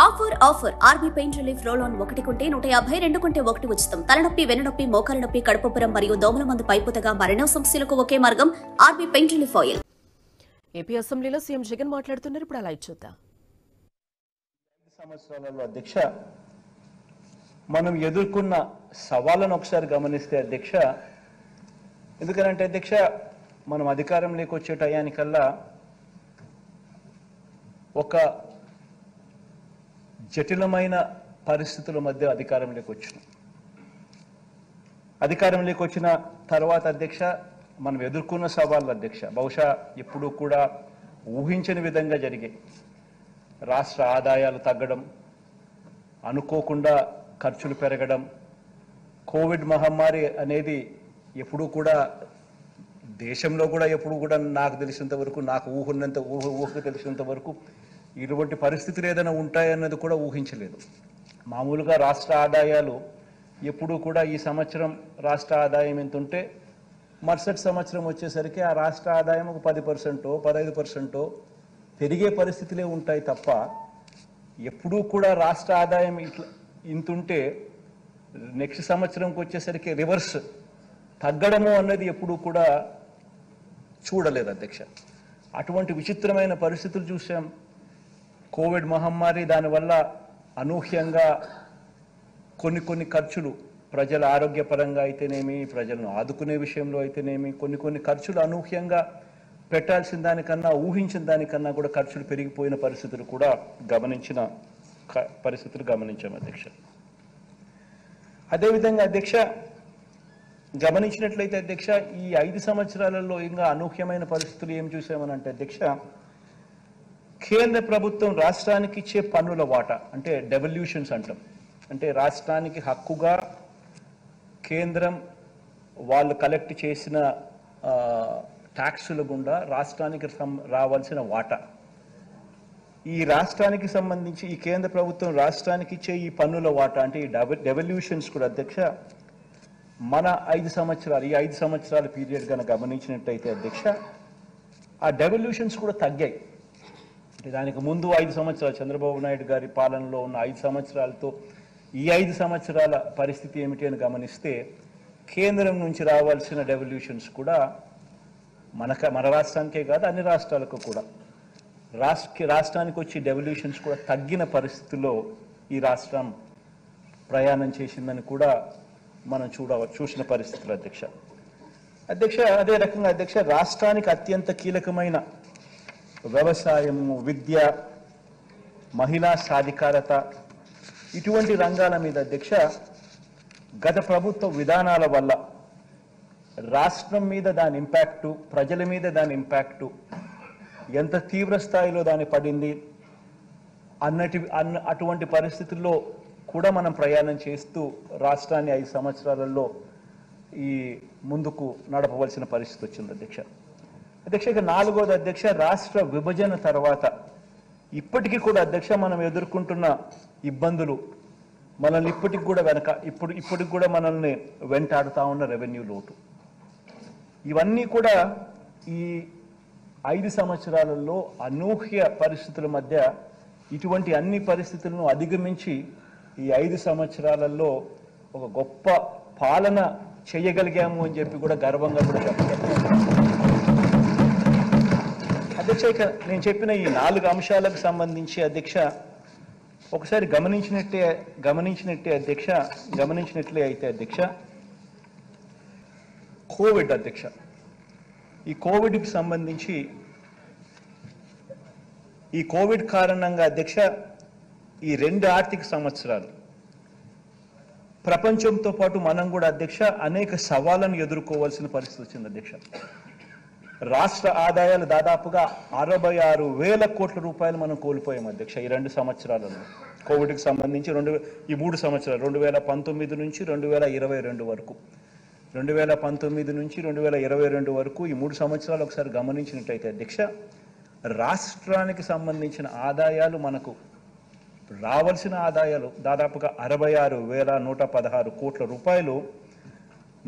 Offer offer. RB pain relief roll on ఒకటి కొంటే నూట యాభై రెండు కొంటే ఒకటి ఉచితం. తలనొప్పి వెన్నునొప్పి మోకాల నొప్పి కడుపుపురం మరియు దోమల మందు పైపుతగా మరెన్నో సమస్యలకు ఒకే మార్గం RB pain relief oil. AP అసెంబ్లీలో సీఎం జగన్ మాట్లాడుతున్నారు. ఇప్పుడు అలా చూద్దాం. సంవత్సరాలలో అధ్యక్ష మనం ఎదుర్కొన్న సవాళ్ళను ఒకసారి గమనిస్తే అధ్యక్ష ఎందుకనంటే అధ్యక్ష మనం అధికారంలోకి వచ్చే టయానికల్లా ఒక జటిలమైన పరిస్థితుల మధ్య అధికారంలోకి వచ్చినాం. అధికారంలోకి వచ్చిన తర్వాత అధ్యక్ష మనం ఎదుర్కొన్న సవాళ్ళు అధ్యక్ష. బహుశా ఎప్పుడూ కూడా ఊహించని విధంగా జరిగాయి రాష్ట్ర ఆదాయాలు తగ్గడం అనుకోకుండా ఖర్చులు పెరగడం కోవిడ్ మహమ్మారి అనేది ఎప్పుడూ కూడా దేశంలో కూడా ఎప్పుడు కూడా నాకు తెలిసినంత వరకు నాకు ఊహున్నంత ఊహ ఊహకు తెలిసినంత వరకు ఇటువంటి పరిస్థితులు ఏదైనా ఉంటాయన్నది కూడా ఊహించలేదు. మామూలుగా రాష్ట్ర ఆదాయాలు ఎప్పుడూ కూడా ఈ సంవత్సరం రాష్ట్ర ఆదాయం ఎంత ఉంటే మరుసటి సంవత్సరం వచ్చేసరికి ఆ రాష్ట్ర ఆదాయం ఒక పది పర్సెంటో పదహైదు పర్సెంటో పెరిగే పరిస్థితులే ఉంటాయి తప్ప ఎప్పుడూ కూడా రాష్ట్ర ఆదాయం ఇట్లా ఇంతుంటే నెక్స్ట్ సంవత్సరంకి వచ్చేసరికి రివర్స్ తగ్గడము అన్నది ఎప్పుడూ కూడా చూడలేదు అధ్యక్ష. అటువంటి విచిత్రమైన పరిస్థితులు చూసాం కోవిడ్ మహమ్మారి దానివల్ల అనూహ్యంగా కొన్ని కొన్ని ఖర్చులు ప్రజల ఆరోగ్యపరంగా అయితేనేమి ప్రజలను ఆదుకునే విషయంలో అయితేనేమి కొన్ని కొన్ని ఖర్చులు అనూహ్యంగా పెట్టాల్సిన దానికన్నా ఊహించిన దానికన్నా కూడా ఖర్చులు పెరిగిపోయిన పరిస్థితులు కూడా గమనించిన పరిస్థితులు గమనించాం అధ్యక్ష. అదేవిధంగా అధ్యక్ష గమనించినట్లయితే అధ్యక్ష ఈ ఐదు సంవత్సరాలలో ఇంకా అనూహ్యమైన పరిస్థితులు ఏం చూసామనంటే అధ్యక్ష కేంద్ర ప్రభుత్వం రాష్ట్రానికి ఇచ్చే పన్నుల వాటా అంటే డెవల్యూషన్స్ అంటాం. అంటే రాష్ట్రానికి హక్కుగా కేంద్రం వాళ్ళు కలెక్ట్ చేసిన ట్యాక్సుల గుండా రాష్ట్రానికి సం- రావాల్సిన వాటా. ఈ రాష్ట్రానికి సంబంధించి ఈ కేంద్ర ప్రభుత్వం రాష్ట్రానికి ఇచ్చే ఈ పన్నుల వాటా అంటే ఈ డెవల్యూషన్స్ కూడా అధ్యక్ష మన ఐదు సంవత్సరాలు ఈ ఐదు సంవత్సరాల పీరియడ్ కనుక గమనించినట్టయితే అధ్యక్ష ఆ డెవల్యూషన్స్ కూడా తగ్గాయి. దానికి ముందు ఐదు సంవత్సరాలు చంద్రబాబు నాయుడు గారి పాలనలో ఉన్న ఐదు సంవత్సరాలతో ఈ ఐదు సంవత్సరాల పరిస్థితి ఏమిటి అని గమనిస్తే కేంద్రం నుంచి రావాల్సిన డెవల్యూషన్స్ కూడా మనక మన రాష్ట్రానికే కాదు అన్ని రాష్ట్రాలకు కూడా. రాష్ట్ర రాష్ట్రానికి వచ్చి డెవల్యూషన్స్ కూడా తగ్గిన పరిస్థితుల్లో ఈ రాష్ట్రం ప్రయాణం చేసిందని కూడా మనం చూడ చూసిన పరిస్థితులు అధ్యక్ష. అధ్యక్ష అదే రకంగా అధ్యక్ష రాష్ట్రానికి అత్యంత కీలకమైన వ్యవసాయము విద్య మహిళా సాధికారత ఇటువంటి రంగాల మీద అధ్యక్ష గత ప్రభుత్వ విధానాల వల్ల రాష్ట్రం మీద దాని ఇంపాక్టు ప్రజల మీద దాని ఇంపాక్టు ఎంత తీవ్ర స్థాయిలో దాని పడింది అన్నటి అన్న అటువంటి పరిస్థితుల్లో కూడా మనం ప్రయాణం చేస్తూ రాష్ట్రాన్ని ఐదు సంవత్సరాలలో ఈ ముందుకు నడపవలసిన పరిస్థితి వచ్చింది అధ్యక్ష అధ్యక్ష ఇక నాలుగోది అధ్యక్ష రాష్ట్ర విభజన తర్వాత. ఇప్పటికీ కూడా అధ్యక్ష మనం ఎదుర్కొంటున్న ఇబ్బందులు మనల్ని ఇప్పటికి కూడా వెనక ఇప్పుడు ఇప్పటికి కూడా మనల్ని వెంటాడుతూ ఉన్న రెవెన్యూ లోటు. ఇవన్నీ కూడా ఈ ఐదు సంవత్సరాలలో అనూహ్య పరిస్థితుల మధ్య ఇటువంటి అన్ని పరిస్థితులను అధిగమించి ఈ ఐదు సంవత్సరాలలో ఒక గొప్ప పాలన చేయగలిగాము అని చెప్పి కూడా గర్వంగా కూడా చెప్పగలం. అధ్యక్ష ఇక నేను చెప్పిన ఈ నాలుగు అంశాలకు సంబంధించి అధ్యక్ష ఒకసారి గమనించినట్టే గమనించినట్టే అధ్యక్ష గమనించినట్లే అయితే అధ్యక్ష కోవిడ్ అధ్యక్ష. ఈ కోవిడ్కి సంబంధించి ఈ కోవిడ్ కారణంగా అధ్యక్ష ఈ రెండు ఆర్థిక సంవత్సరాలు ప్రపంచంతో పాటు మనం కూడా అధ్యక్ష అనేక సవాళ్ళను ఎదుర్కోవాల్సిన పరిస్థితి వచ్చింది అధ్యక్ష. రాష్ట్ర ఆదాయాలు దాదాపుగా అరవై ఆరు వేల కోట్ల రూపాయలు మనం కోల్పోయాం అధ్యక్ష ఈ రెండు సంవత్సరాలలో కోవిడ్కి సంబంధించి రెండు ఈ మూడు సంవత్సరాలు రెండు వేల పంతొమ్మిది నుంచి రెండు వేల ఇరవై రెండు వరకు. రెండు వేల పంతొమ్మిది నుంచి రెండు వేల ఇరవై రెండు వరకు ఈ మూడు సంవత్సరాలు ఒకసారి గమనించినట్టయితే అధ్యక్ష రాష్ట్రానికి సంబంధించిన ఆదాయాలు మనకు రావాల్సిన ఆదాయాలు దాదాపుగా అరవై ఆరు వేల నూట పదహారు కోట్ల రూపాయలు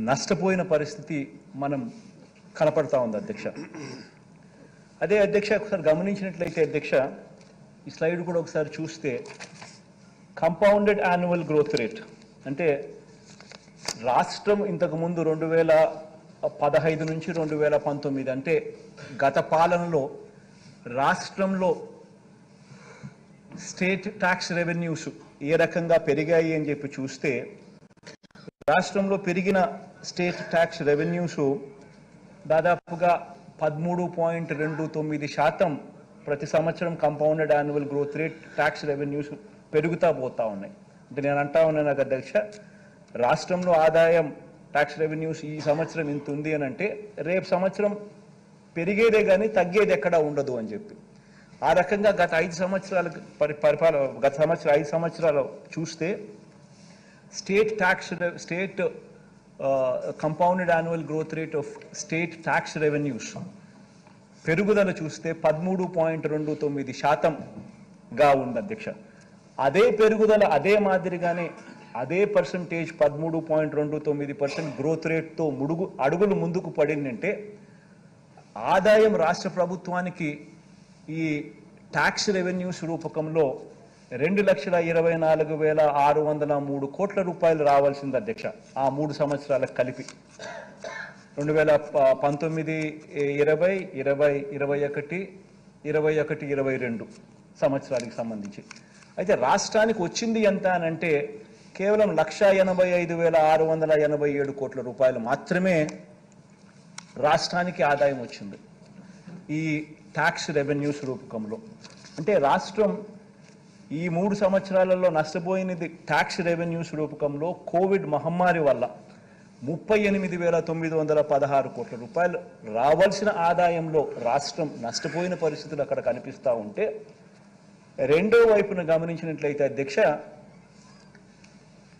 నష్టపోయిన పరిస్థితి మనం కనపడతా ఉంది అధ్యక్ష. అదే అధ్యక్ష ఒకసారి గమనించినట్లయితే అధ్యక్ష ఈ స్లైడ్ కూడా ఒకసారి చూస్తే కంపౌండెడ్ యాన్యువల్ గ్రోత్ రేట్ అంటే రాష్ట్రం ఇంతకుముందు రెండు వేల పదహైదు నుంచి రెండు వేల పంతొమ్మిది అంటే గత పాలనలో రాష్ట్రంలో స్టేట్ ట్యాక్స్ రెవెన్యూస్ ఏ రకంగా పెరిగాయి అని చెప్పి చూస్తే రాష్ట్రంలో పెరిగిన స్టేట్ ట్యాక్స్ రెవెన్యూస్ దాదాపుగా పదమూడు పాయింట్ రెండు తొమ్మిది శాతం ప్రతి సంవత్సరం compounded annual growth rate tax revenues పెరుగుతూ పోతా ఉన్నాయి. అంటే నేను అంటా ఉన్నాను నాకు అధ్యక్ష రాష్ట్రంలో ఆదాయం ట్యాక్స్ రెవెన్యూస్ ఈ సంవత్సరం ఇంత ఉంది అని అంటే రేపు సంవత్సరం పెరిగేదే కానీ తగ్గేది ఎక్కడా ఉండదు అని చెప్పి. ఆ రకంగా గత ఐదు సంవత్సరాల పరి పరిపాల గత సంవత్సరం ఐదు సంవత్సరాలు చూస్తే state tax state compounded annual growth rate of state tax revenues పెరుగుదల చూస్తే పదమూడు పాయింట్ రెండు తొమ్మిది శాతంగా ఉంది అధ్యక్ష. అదే పెరుగుదల అదే మాదిరిగానే అదే పర్సంటేజ్ పదమూడు పాయింట్ రెండు తొమ్మిది పర్సెంట్ గ్రోత్ రేట్తో ముడుగు అడుగులు ముందుకు పడిందంటే ఆదాయం రాష్ట్ర ప్రభుత్వానికి ఈ ట్యాక్స్ రెవెన్యూస్ రూపకంలో రెండు లక్షల ఇరవై నాలుగు వేల ఆరు వందల మూడు కోట్ల రూపాయలు రావాల్సింది అధ్యక్ష ఆ మూడు సంవత్సరాలకు కలిపి. రెండు వేల పంతొమ్మిది ఇరవై ఇరవై ఇరవై ఒకటి ఇరవై ఒకటి ఇరవై రెండు సంవత్సరాలకు సంబంధించి. అయితే రాష్ట్రానికి వచ్చింది ఎంత అని అంటే కేవలం లక్ష ఎనభై ఐదు వేల ఆరు వందల ఎనభై ఏడు కోట్ల రూపాయలు మాత్రమే రాష్ట్రానికి ఆదాయం వచ్చింది ఈ ట్యాక్స్ రెవెన్యూస్ రూపకంలో. అంటే రాష్ట్రం ఈ మూడు సంవత్సరాలలో నష్టపోయినది ట్యాక్స్ రెవెన్యూస్ రూపకంలో కోవిడ్ మహమ్మారి వల్ల ముప్పై ఎనిమిది వేల తొమ్మిది వందల పదహారు కోట్ల రూపాయలు రావాల్సిన ఆదాయంలో రాష్ట్రం నష్టపోయిన పరిస్థితులు అక్కడ కనిపిస్తూ ఉంటే రెండో వైపున గమనించినట్లయితే అధ్యక్ష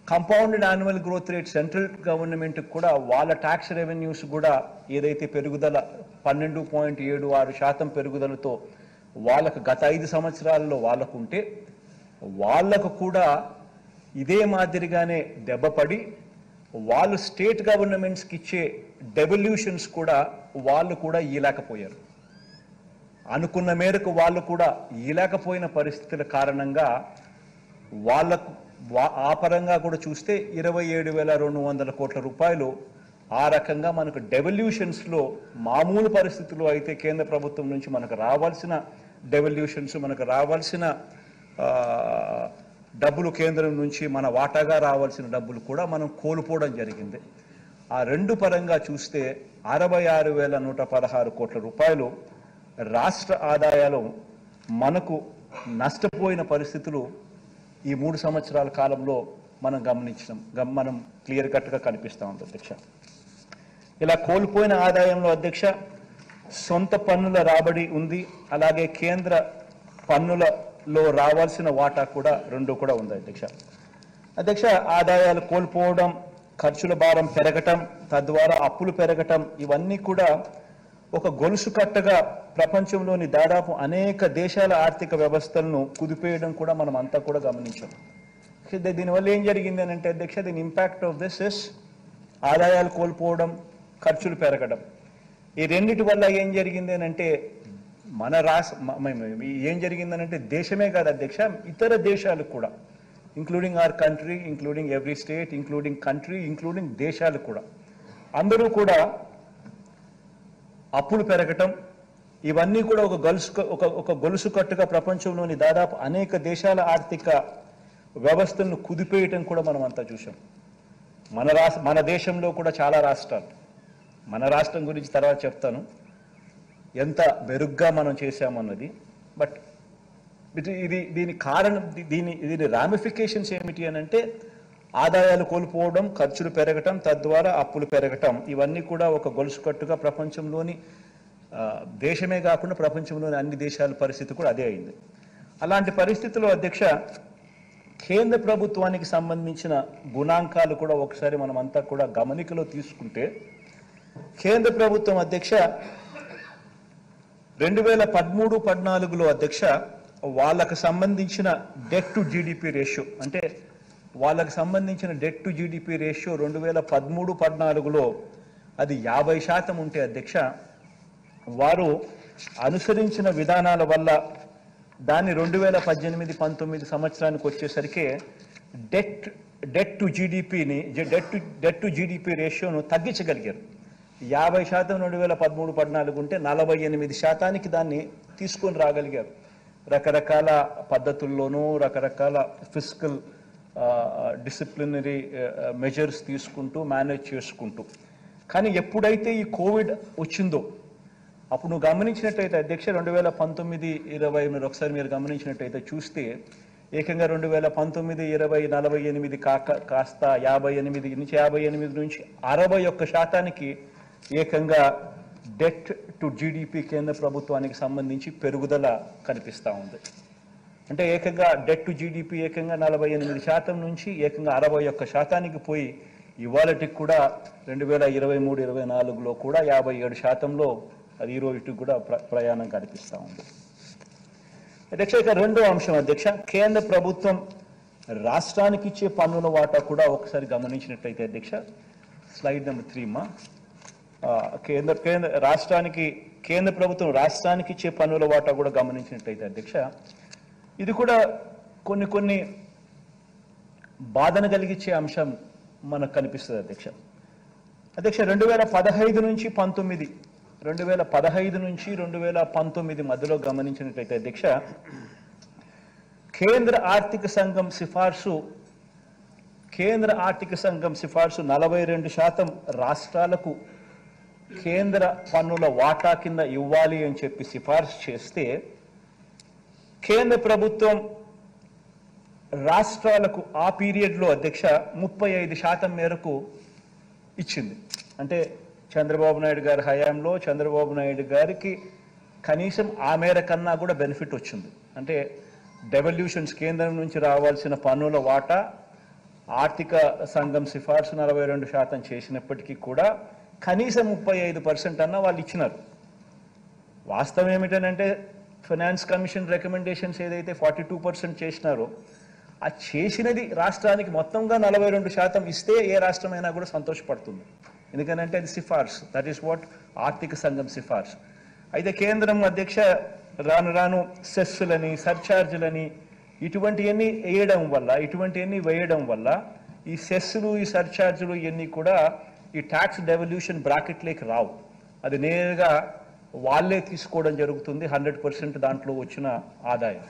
compounded annual growth rate central government కూడా వాళ్ళ ట్యాక్స్ రెవెన్యూస్ కూడా ఏదైతే పెరుగుదల పన్నెండు పాయింట్ ఏడు ఆరు శాతం పెరుగుదలతో వాళ్ళకు గత ఐదు సంవత్సరాల్లో వాళ్ళకుంటే వాళ్ళకు వాళ్ళకు కూడా ఇదే మాదిరిగానే దెబ్బపడి వాళ్ళు స్టేట్ గవర్నమెంట్స్కి ఇచ్చే డెవల్యూషన్స్ కూడా వాళ్ళు కూడా ఇయలేకపోయారు అనుకున్న మేరకు వాళ్ళు కూడా ఇయలేకపోయిన పరిస్థితుల కారణంగా వాళ్ళకు ఆ పరంగా కూడా చూస్తే ఇరవై ఏడు వేల రెండు వందల కోట్ల రూపాయలు ఆ రకంగా మనకు డెవల్యూషన్స్లో మామూలు పరిస్థితుల్లో అయితే కేంద్ర ప్రభుత్వం నుంచి మనకు రావాల్సిన డెవల్యూషన్స్ మనకు రావాల్సిన డబ్బులు కేంద్రం నుంచి మన వాటాగా రావాల్సిన డబ్బులు కూడా మనం కోల్పోవడం జరిగింది. ఆ రెండు పరంగా చూస్తే అరవై ఆరు వేల నూట పదహారు కోట్ల రూపాయలు రాష్ట్ర ఆదాయాలు మనకు నష్టపోయిన పరిస్థితులు ఈ మూడు సంవత్సరాల కాలంలో మనం గమనించడం గమ్- మనం క్లియర్ కట్గా కనిపిస్తా ఉంది అధ్యక్ష. ఇలా కోల్పోయిన ఆదాయంలో అధ్యక్ష సొంత పన్నుల రాబడి ఉంది. అలాగే కేంద్ర పన్నుల లో రావాల్సిన వాటా కూడా రెండు కూడా ఉంది అధ్యక్ష. అధ్యక్ష ఆదాయాలు కోల్పోవడం ఖర్చుల భారం పెరగటం తద్వారా అప్పులు పెరగటం ఇవన్నీ కూడా ఒక గొలుసు కట్టగా ప్రపంచంలోని దాదాపు అనేక దేశాల ఆర్థిక వ్యవస్థలను కుదిపేయడం కూడా మనం అంతా కూడా గమనించాం. దీనివల్ల ఏం జరిగింది అని అంటే అధ్యక్ష దీని ఇంపాక్ట్ ఆఫ్ దిస్ ఇస్ ఆదాయాలు కోల్పోవడం ఖర్చులు పెరగడం. ఈ రెండిటి వల్ల ఏం జరిగింది అని అంటే మన రాష్ట్ర ఏం జరిగిందని అంటే దేశమే కాదు అధ్యక్ష ఇతర దేశాలకు కూడా including our country including every state including country including దేశాలు కూడా. అందరూ కూడా అప్పులు పెరగటం ఇవన్నీ కూడా ఒక గొలుసు ఒక ఒక గొలుసు కట్టుగా ప్రపంచంలోని దాదాపు అనేక దేశాల ఆర్థిక వ్యవస్థలను కుదిపేయటం కూడా మనం అంతా చూసాం మన రాష్ట్ర మన దేశంలో కూడా చాలా రాష్ట్రాలు. మన రాష్ట్రం గురించి తర్వాత చెప్తాను. ఎంత మెరుగ్గా మనం చేశామన్నది. బట్ ఇది దీని కారణం దీని దీని రామిఫికేషన్స్ ఏమిటి అని అంటే ఆదాయాలు కోల్పోవడం ఖర్చులు పెరగటం తద్వారా అప్పులు పెరగటం. ఇవన్నీ కూడా ఒక గొలుసు కట్టుగా ప్రపంచంలోని దేశమే కాకుండా ప్రపంచంలోని అన్ని దేశాల పరిస్థితి కూడా అదే అయింది. అలాంటి పరిస్థితుల్లో అధ్యక్ష కేంద్ర ప్రభుత్వానికి సంబంధించిన గుణాంకాలు కూడా ఒకసారి మనం అంతా కూడా గమనికలో తీసుకుంటే కేంద్ర ప్రభుత్వం అధ్యక్ష రెండు వేల పదమూడు పద్నాలుగులో అధ్యక్ష వాళ్ళకు సంబంధించిన డెట్ టు జీడిపి రేషియో అంటే వాళ్ళకు సంబంధించిన డెట్ టు జీడిపి రేషియో రెండు వేల పదమూడు పద్నాలుగులో అది యాభై శాతం ఉంటే అధ్యక్ష వారు అనుసరించిన విధానాల వల్ల దాన్ని రెండు వేల పద్దెనిమిది పంతొమ్మిది సంవత్సరానికి వచ్చేసరికి debt debt to జీడిపిని debt to debt to GDP రేషియోను తగ్గించగలిగారు. యాభై శాతం రెండు వేల పదమూడు పద్నాలుగు ఉంటే నలభై ఎనిమిది శాతానికి దాన్ని తీసుకొని రాగలిగారు. రకరకాల పద్ధతుల్లోనూ రకరకాల ఫిజికల్ డిసిప్లినరీ మెజర్స్ తీసుకుంటూ మేనేజ్ చేసుకుంటూ. కానీ ఎప్పుడైతే ఈ కోవిడ్ వచ్చిందో అప్పుడు నువ్వు గమనించినట్టయితే అధ్యక్ష రెండు వేల పంతొమ్మిది ఇరవై మీరు ఒకసారి మీరు గమనించినట్టయితే చూస్తే ఏకంగా రెండు వేల పంతొమ్మిది ఇరవై నలభై ఎనిమిది కాక కాస్త యాభై ఎనిమిది నుంచి యాభై ఎనిమిది నుంచి అరవై ఒక్క శాతానికి ఏకంగా డెట్ టు జీడిపి కేంద్ర ప్రభుత్వానికి సంబంధించి పెరుగుదల కనిపిస్తూ ఉంది. అంటే ఏకంగా డెట్ టు జీడిపి ఏకంగా నలభై ఎనిమిది శాతం నుంచి ఏకంగా అరవై ఒక్క శాతానికి పోయి ఇవాళటికి కూడా రెండు వేల ఇరవై మూడు ఇరవై నాలుగులో కూడా యాభై ఏడు శాతంలో అది ఈ రోజుకి కూడా ప్ర ప్రయాణం కనిపిస్తూ ఉంది. అధ్యక్ష ఇక రెండో అంశం అధ్యక్ష కేంద్ర ప్రభుత్వం రాష్ట్రానికి ఇచ్చే పన్నుల వాటా కూడా ఒకసారి గమనించినట్లయితే అధ్యక్ష స్లైడ్ నెంబర్ త్రీ మా కేంద్ర కేంద్ర రాష్ట్రానికి కేంద్ర ప్రభుత్వం రాష్ట్రానికి ఇచ్చే పన్నుల వాటా కూడా గమనించినట్టయితే అధ్యక్ష ఇది కూడా కొన్ని కొన్ని బాధను కలిగించే అంశం మనకు కనిపిస్తుంది అధ్యక్ష. అధ్యక్ష రెండు వేల పదహైదు నుంచి పంతొమ్మిది రెండు వేల పదహైదు నుంచి రెండు వేల పంతొమ్మిది మధ్యలో గమనించినట్లయితే అధ్యక్ష కేంద్ర ఆర్థిక సంఘం సిఫార్సు కేంద్ర ఆర్థిక సంఘం సిఫార్సు నలభై రెండు శాతం రాష్ట్రాలకు కేంద్ర పన్నుల వాటా కింద ఇవ్వాలి అని చెప్పి సిఫార్సు చేస్తే కేంద్ర ప్రభుత్వం రాష్ట్రాలకు ఆ పీరియడ్లో అధ్యక్ష ముప్పై ఐదు శాతం మేరకు ఇచ్చింది. అంటే చంద్రబాబు నాయుడు గారి హయాంలో చంద్రబాబు నాయుడు గారికి కనీసం ఆ మేర కన్నా కూడా బెనిఫిట్ వచ్చింది. అంటే డెవల్యూషన్స్ కేంద్రం నుంచి రావాల్సిన పన్నుల వాటా ఆర్థిక సంఘం సిఫార్సు నలభై రెండు శాతం చేసినప్పటికీ కూడా కనీసం ముప్పై ఐదు పర్సెంట్ అన్న వాళ్ళు ఇచ్చినారు. వాస్తవం ఏమిటనంటే ఫైనాన్స్ కమిషన్ రికమెండేషన్స్ ఏదైతే ఫార్టీ టూ పర్సెంట్ చేసినారో ఆ చేసినది రాష్ట్రానికి మొత్తంగా నలభై రెండు శాతం ఇస్తే ఏ రాష్ట్రమైనా కూడా సంతోషపడుతుంది. ఎందుకనంటే అది సిఫార్సు. దట్ ఈస్ వాట్ ఆర్థిక సంఘం సిఫార్సు. అయితే కేంద్రం అధ్యక్ష రాను రాను సెస్సులని సర్ఛార్జులని ఇటువంటివన్నీ వేయడం వల్ల ఇటువంటివన్నీ వేయడం వల్ల ఈ సెస్సులు ఈ సర్ఛార్జులు ఇవన్నీ కూడా ఈ ట్యాక్స్ డెవల్యూషన్ బ్రాకెట్లోకి రావు. అది నేరుగా వాళ్ళే తీసుకోవడం జరుగుతుంది హండ్రెడ్ పర్సెంట్ దాంట్లో వచ్చిన ఆదాయం.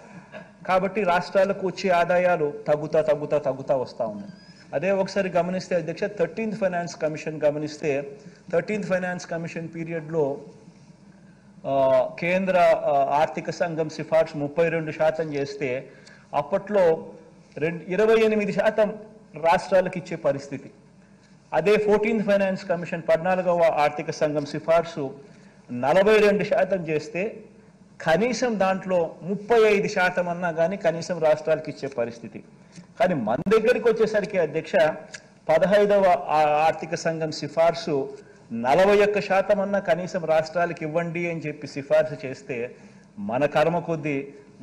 కాబట్టి రాష్ట్రాలకు వచ్చే ఆదాయాలు తగ్గుతా తగ్గుతా తగ్గుతా వస్తూ ఉన్నాయి. అదే ఒకసారి గమనిస్తే అధ్యక్ష థర్టీన్త్ ఫైనాన్స్ కమిషన్ గమనిస్తే థర్టీన్త్ ఫైనాన్స్ కమిషన్ పీరియడ్లో కేంద్ర ఆర్థిక సంఘం సిఫార్సు ముప్పై రెండు శాతం చేస్తే అప్పట్లో రెండు ఇరవై ఎనిమిది శాతం రాష్ట్రాలకు ఇచ్చే పరిస్థితి. అదే ఫోర్టీన్త్ ఫైనాన్స్ కమిషన్ పద్నాలుగవ ఆర్థిక సంఘం సిఫార్సు నలభై రెండు శాతం చేస్తే కనీసం దాంట్లో ముప్పై ఐదు శాతం అన్నా కానీ కనీసం రాష్ట్రాలకు ఇచ్చే పరిస్థితి. కానీ మన దగ్గరికి వచ్చేసరికి అధ్యక్ష పదహైదవ ఆర్థిక సంఘం సిఫార్సు నలభై ఒక్క శాతం అన్నా కనీసం రాష్ట్రాలకు ఇవ్వండి అని చెప్పి సిఫార్సు చేస్తే మన కర్మ కొద్దీ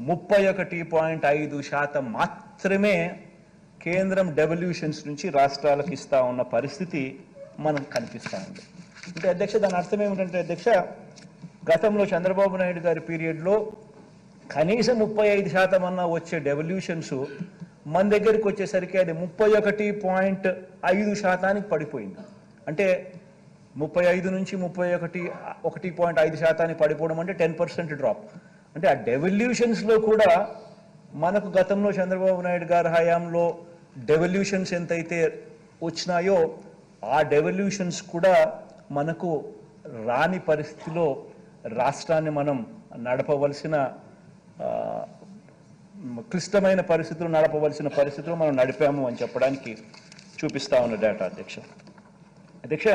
ముప్పై ఒకటి పాయింట్ ఐదు శాతం మాత్రమే కేంద్రం డెవల్యూషన్స్ నుంచి రాష్ట్రాలకు ఇస్తా ఉన్న పరిస్థితి మనకు కనిపిస్తూ ఉంది. అంటే అధ్యక్ష దాని అర్థం ఏమిటంటే అధ్యక్ష గతంలో చంద్రబాబు నాయుడు గారి పీరియడ్లో కనీసం ముప్పై ఐదు శాతం అన్నా వచ్చే డెవల్యూషన్స్ మన దగ్గరికి వచ్చేసరికి అది ముప్పై ఒకటి పాయింట్ ఐదు శాతానికి పడిపోయింది. అంటే ముప్పై ఐదు నుంచి ముప్పై ఒకటి ఒకటి పాయింట్ ఐదు శాతానికి పడిపోవడం అంటే టెన్ పర్సెంట్ డ్రాప్. అంటే ఆ డెవల్యూషన్స్లో కూడా మనకు గతంలో చంద్రబాబు నాయుడు గారి హయాంలో డెవల్యూషన్స్ ఎంతైతే వచ్చినాయో ఆ డెవల్యూషన్స్ కూడా మనకు రాని పరిస్థితిలో రాష్ట్రాన్ని మనం నడపవలసిన క్లిష్టమైన పరిస్థితులు నడపవలసిన పరిస్థితులు మనం నడిపాము అని చెప్పడానికి చూపిస్తా ఉన్న డేటా అధ్యక్ష. అధ్యక్ష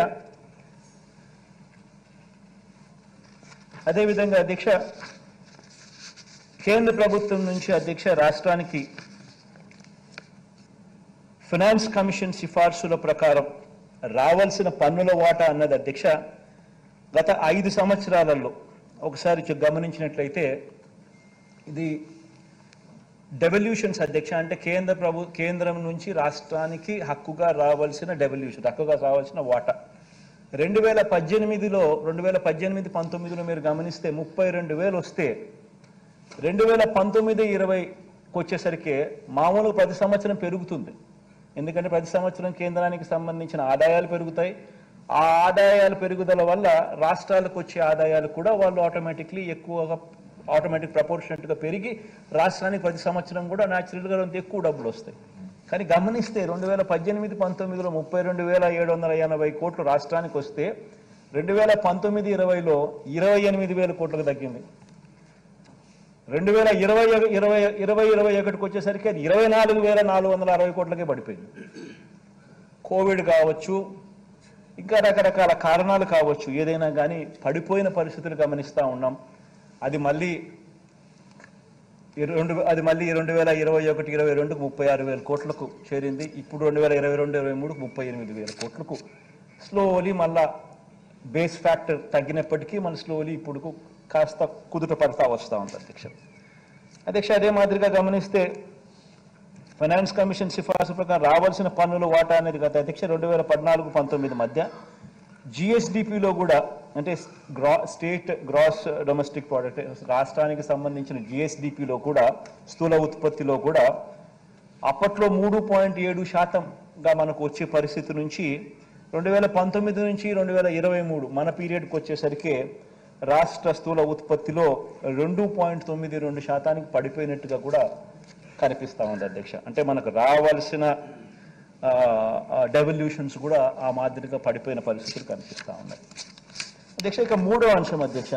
అదేవిధంగా అధ్యక్ష కేంద్ర ప్రభుత్వం నుంచి అధ్యక్ష రాష్ట్రానికి ఫినాన్స్ కమిషన్ సిఫార్సుల ప్రకారం రావాల్సిన పన్నుల వాటా అన్నది అధ్యక్ష గత ఐదు సంవత్సరాలలో ఒకసారి గమనించినట్లయితే ఇది డెవల్యూషన్స్ అధ్యక్ష అంటే కేంద్ర ప్రభు కేంద్రం నుంచి రాష్ట్రానికి హక్కుగా రావాల్సిన డెవల్యూషన్ హక్కుగా రావాల్సిన వాటా. రెండు వేల పద్దెనిమిదిలో రెండు వేల పద్దెనిమిది పంతొమ్మిదిలో మీరు గమనిస్తే ముప్పై రెండు వేలు వస్తే రెండు వేల పంతొమ్మిది ఇరవైకి వచ్చేసరికి మామూలుగా ప్రతి సంవత్సరం పెరుగుతుంది. ఎందుకంటే ప్రతి సంవత్సరం కేంద్రానికి సంబంధించిన ఆదాయాలు పెరుగుతాయి. ఆ ఆదాయాలు పెరుగుదల వల్ల రాష్ట్రాలకు వచ్చే ఆదాయాలు కూడా వాళ్ళు ఆటోమేటిక్లీ ఎక్కువగా ఆటోమేటిక్ ప్రపోర్షనట్గా పెరిగి రాష్ట్రానికి ప్రతి సంవత్సరం కూడా న్యాచురల్గా కొంత ఎక్కువ డబ్బులు వస్తాయి. కానీ గమనిస్తే రెండు వేల పద్దెనిమిది పంతొమ్మిదిలో ముప్పై రెండు వేల ఏడు వందల ఎనభై కోట్లు రాష్ట్రానికి వస్తే రెండు వేల పంతొమ్మిది ఇరవైలో ఇరవై ఎనిమిది వేల కోట్లకు తగ్గింది. రెండు వేల ఇరవై ఇరవై ఇరవై ఇరవై ఒకటికి వచ్చేసరికి అది ఇరవై నాలుగు వేల నాలుగు వందల అరవై కోట్లకే పడిపోయింది. కోవిడ్ కావచ్చు ఇంకా రకరకాల కారణాలు కావచ్చు ఏదైనా కానీ పడిపోయిన పరిస్థితులు గమనిస్తూ ఉన్నాం. అది మళ్ళీ రెండు అది మళ్ళీ రెండు వేల ఇరవై ఒకటి ఇరవై రెండుకు ముప్పై ఆరు వేల కోట్లకు చేరింది. ఇప్పుడు రెండు వేల ఇరవై రెండు ఇరవై మూడుకు ముప్పై ఎనిమిది వేల కోట్లకు. స్లోలీ మళ్ళా బేస్ ఫ్యాక్టర్ తగ్గినప్పటికీ మన స్లోలీ ఇప్పుడు కాస్త కుదుట పడతా వస్తూ ఉంది అధ్యక్ష. అధ్యక్ష అదే మాదిరిగా గమనిస్తే ఫైనాన్స్ కమిషన్ సిఫార్సు ప్రకారం రావాల్సిన పన్నుల వాటా అనేది గత అధ్యక్ష రెండు వేల పద్నాలుగు పంతొమ్మిది మధ్య జిఎస్డిపిలో కూడా అంటే గ్రా స్టేట్ గ్రాస్ డొమెస్టిక్ ప్రోడక్ట్ రాష్ట్రానికి సంబంధించిన జిఎస్డిపిలో కూడా స్థూల ఉత్పత్తిలో కూడా అప్పట్లో మూడు పాయింట్ ఏడు శాతంగా మనకు వచ్చే పరిస్థితి నుంచి రెండు వేల పంతొమ్మిది నుంచి రెండు వేల ఇరవై మూడు మన పీరియడ్కి వచ్చేసరికి రాష్ట్ర స్థూల ఉత్పత్తిలో రెండు పాయింట్ తొమ్మిది రెండు శాతానికి పడిపోయినట్టుగా కూడా కనిపిస్తా ఉంది అధ్యక్ష. అంటే మనకు రావాల్సిన డెవల్యూషన్స్ కూడా ఆ మాదిరిగా పడిపోయిన పరిస్థితులు కనిపిస్తూ ఉన్నాయి. అధ్యక్ష ఇక మూడో అంశం అధ్యక్ష.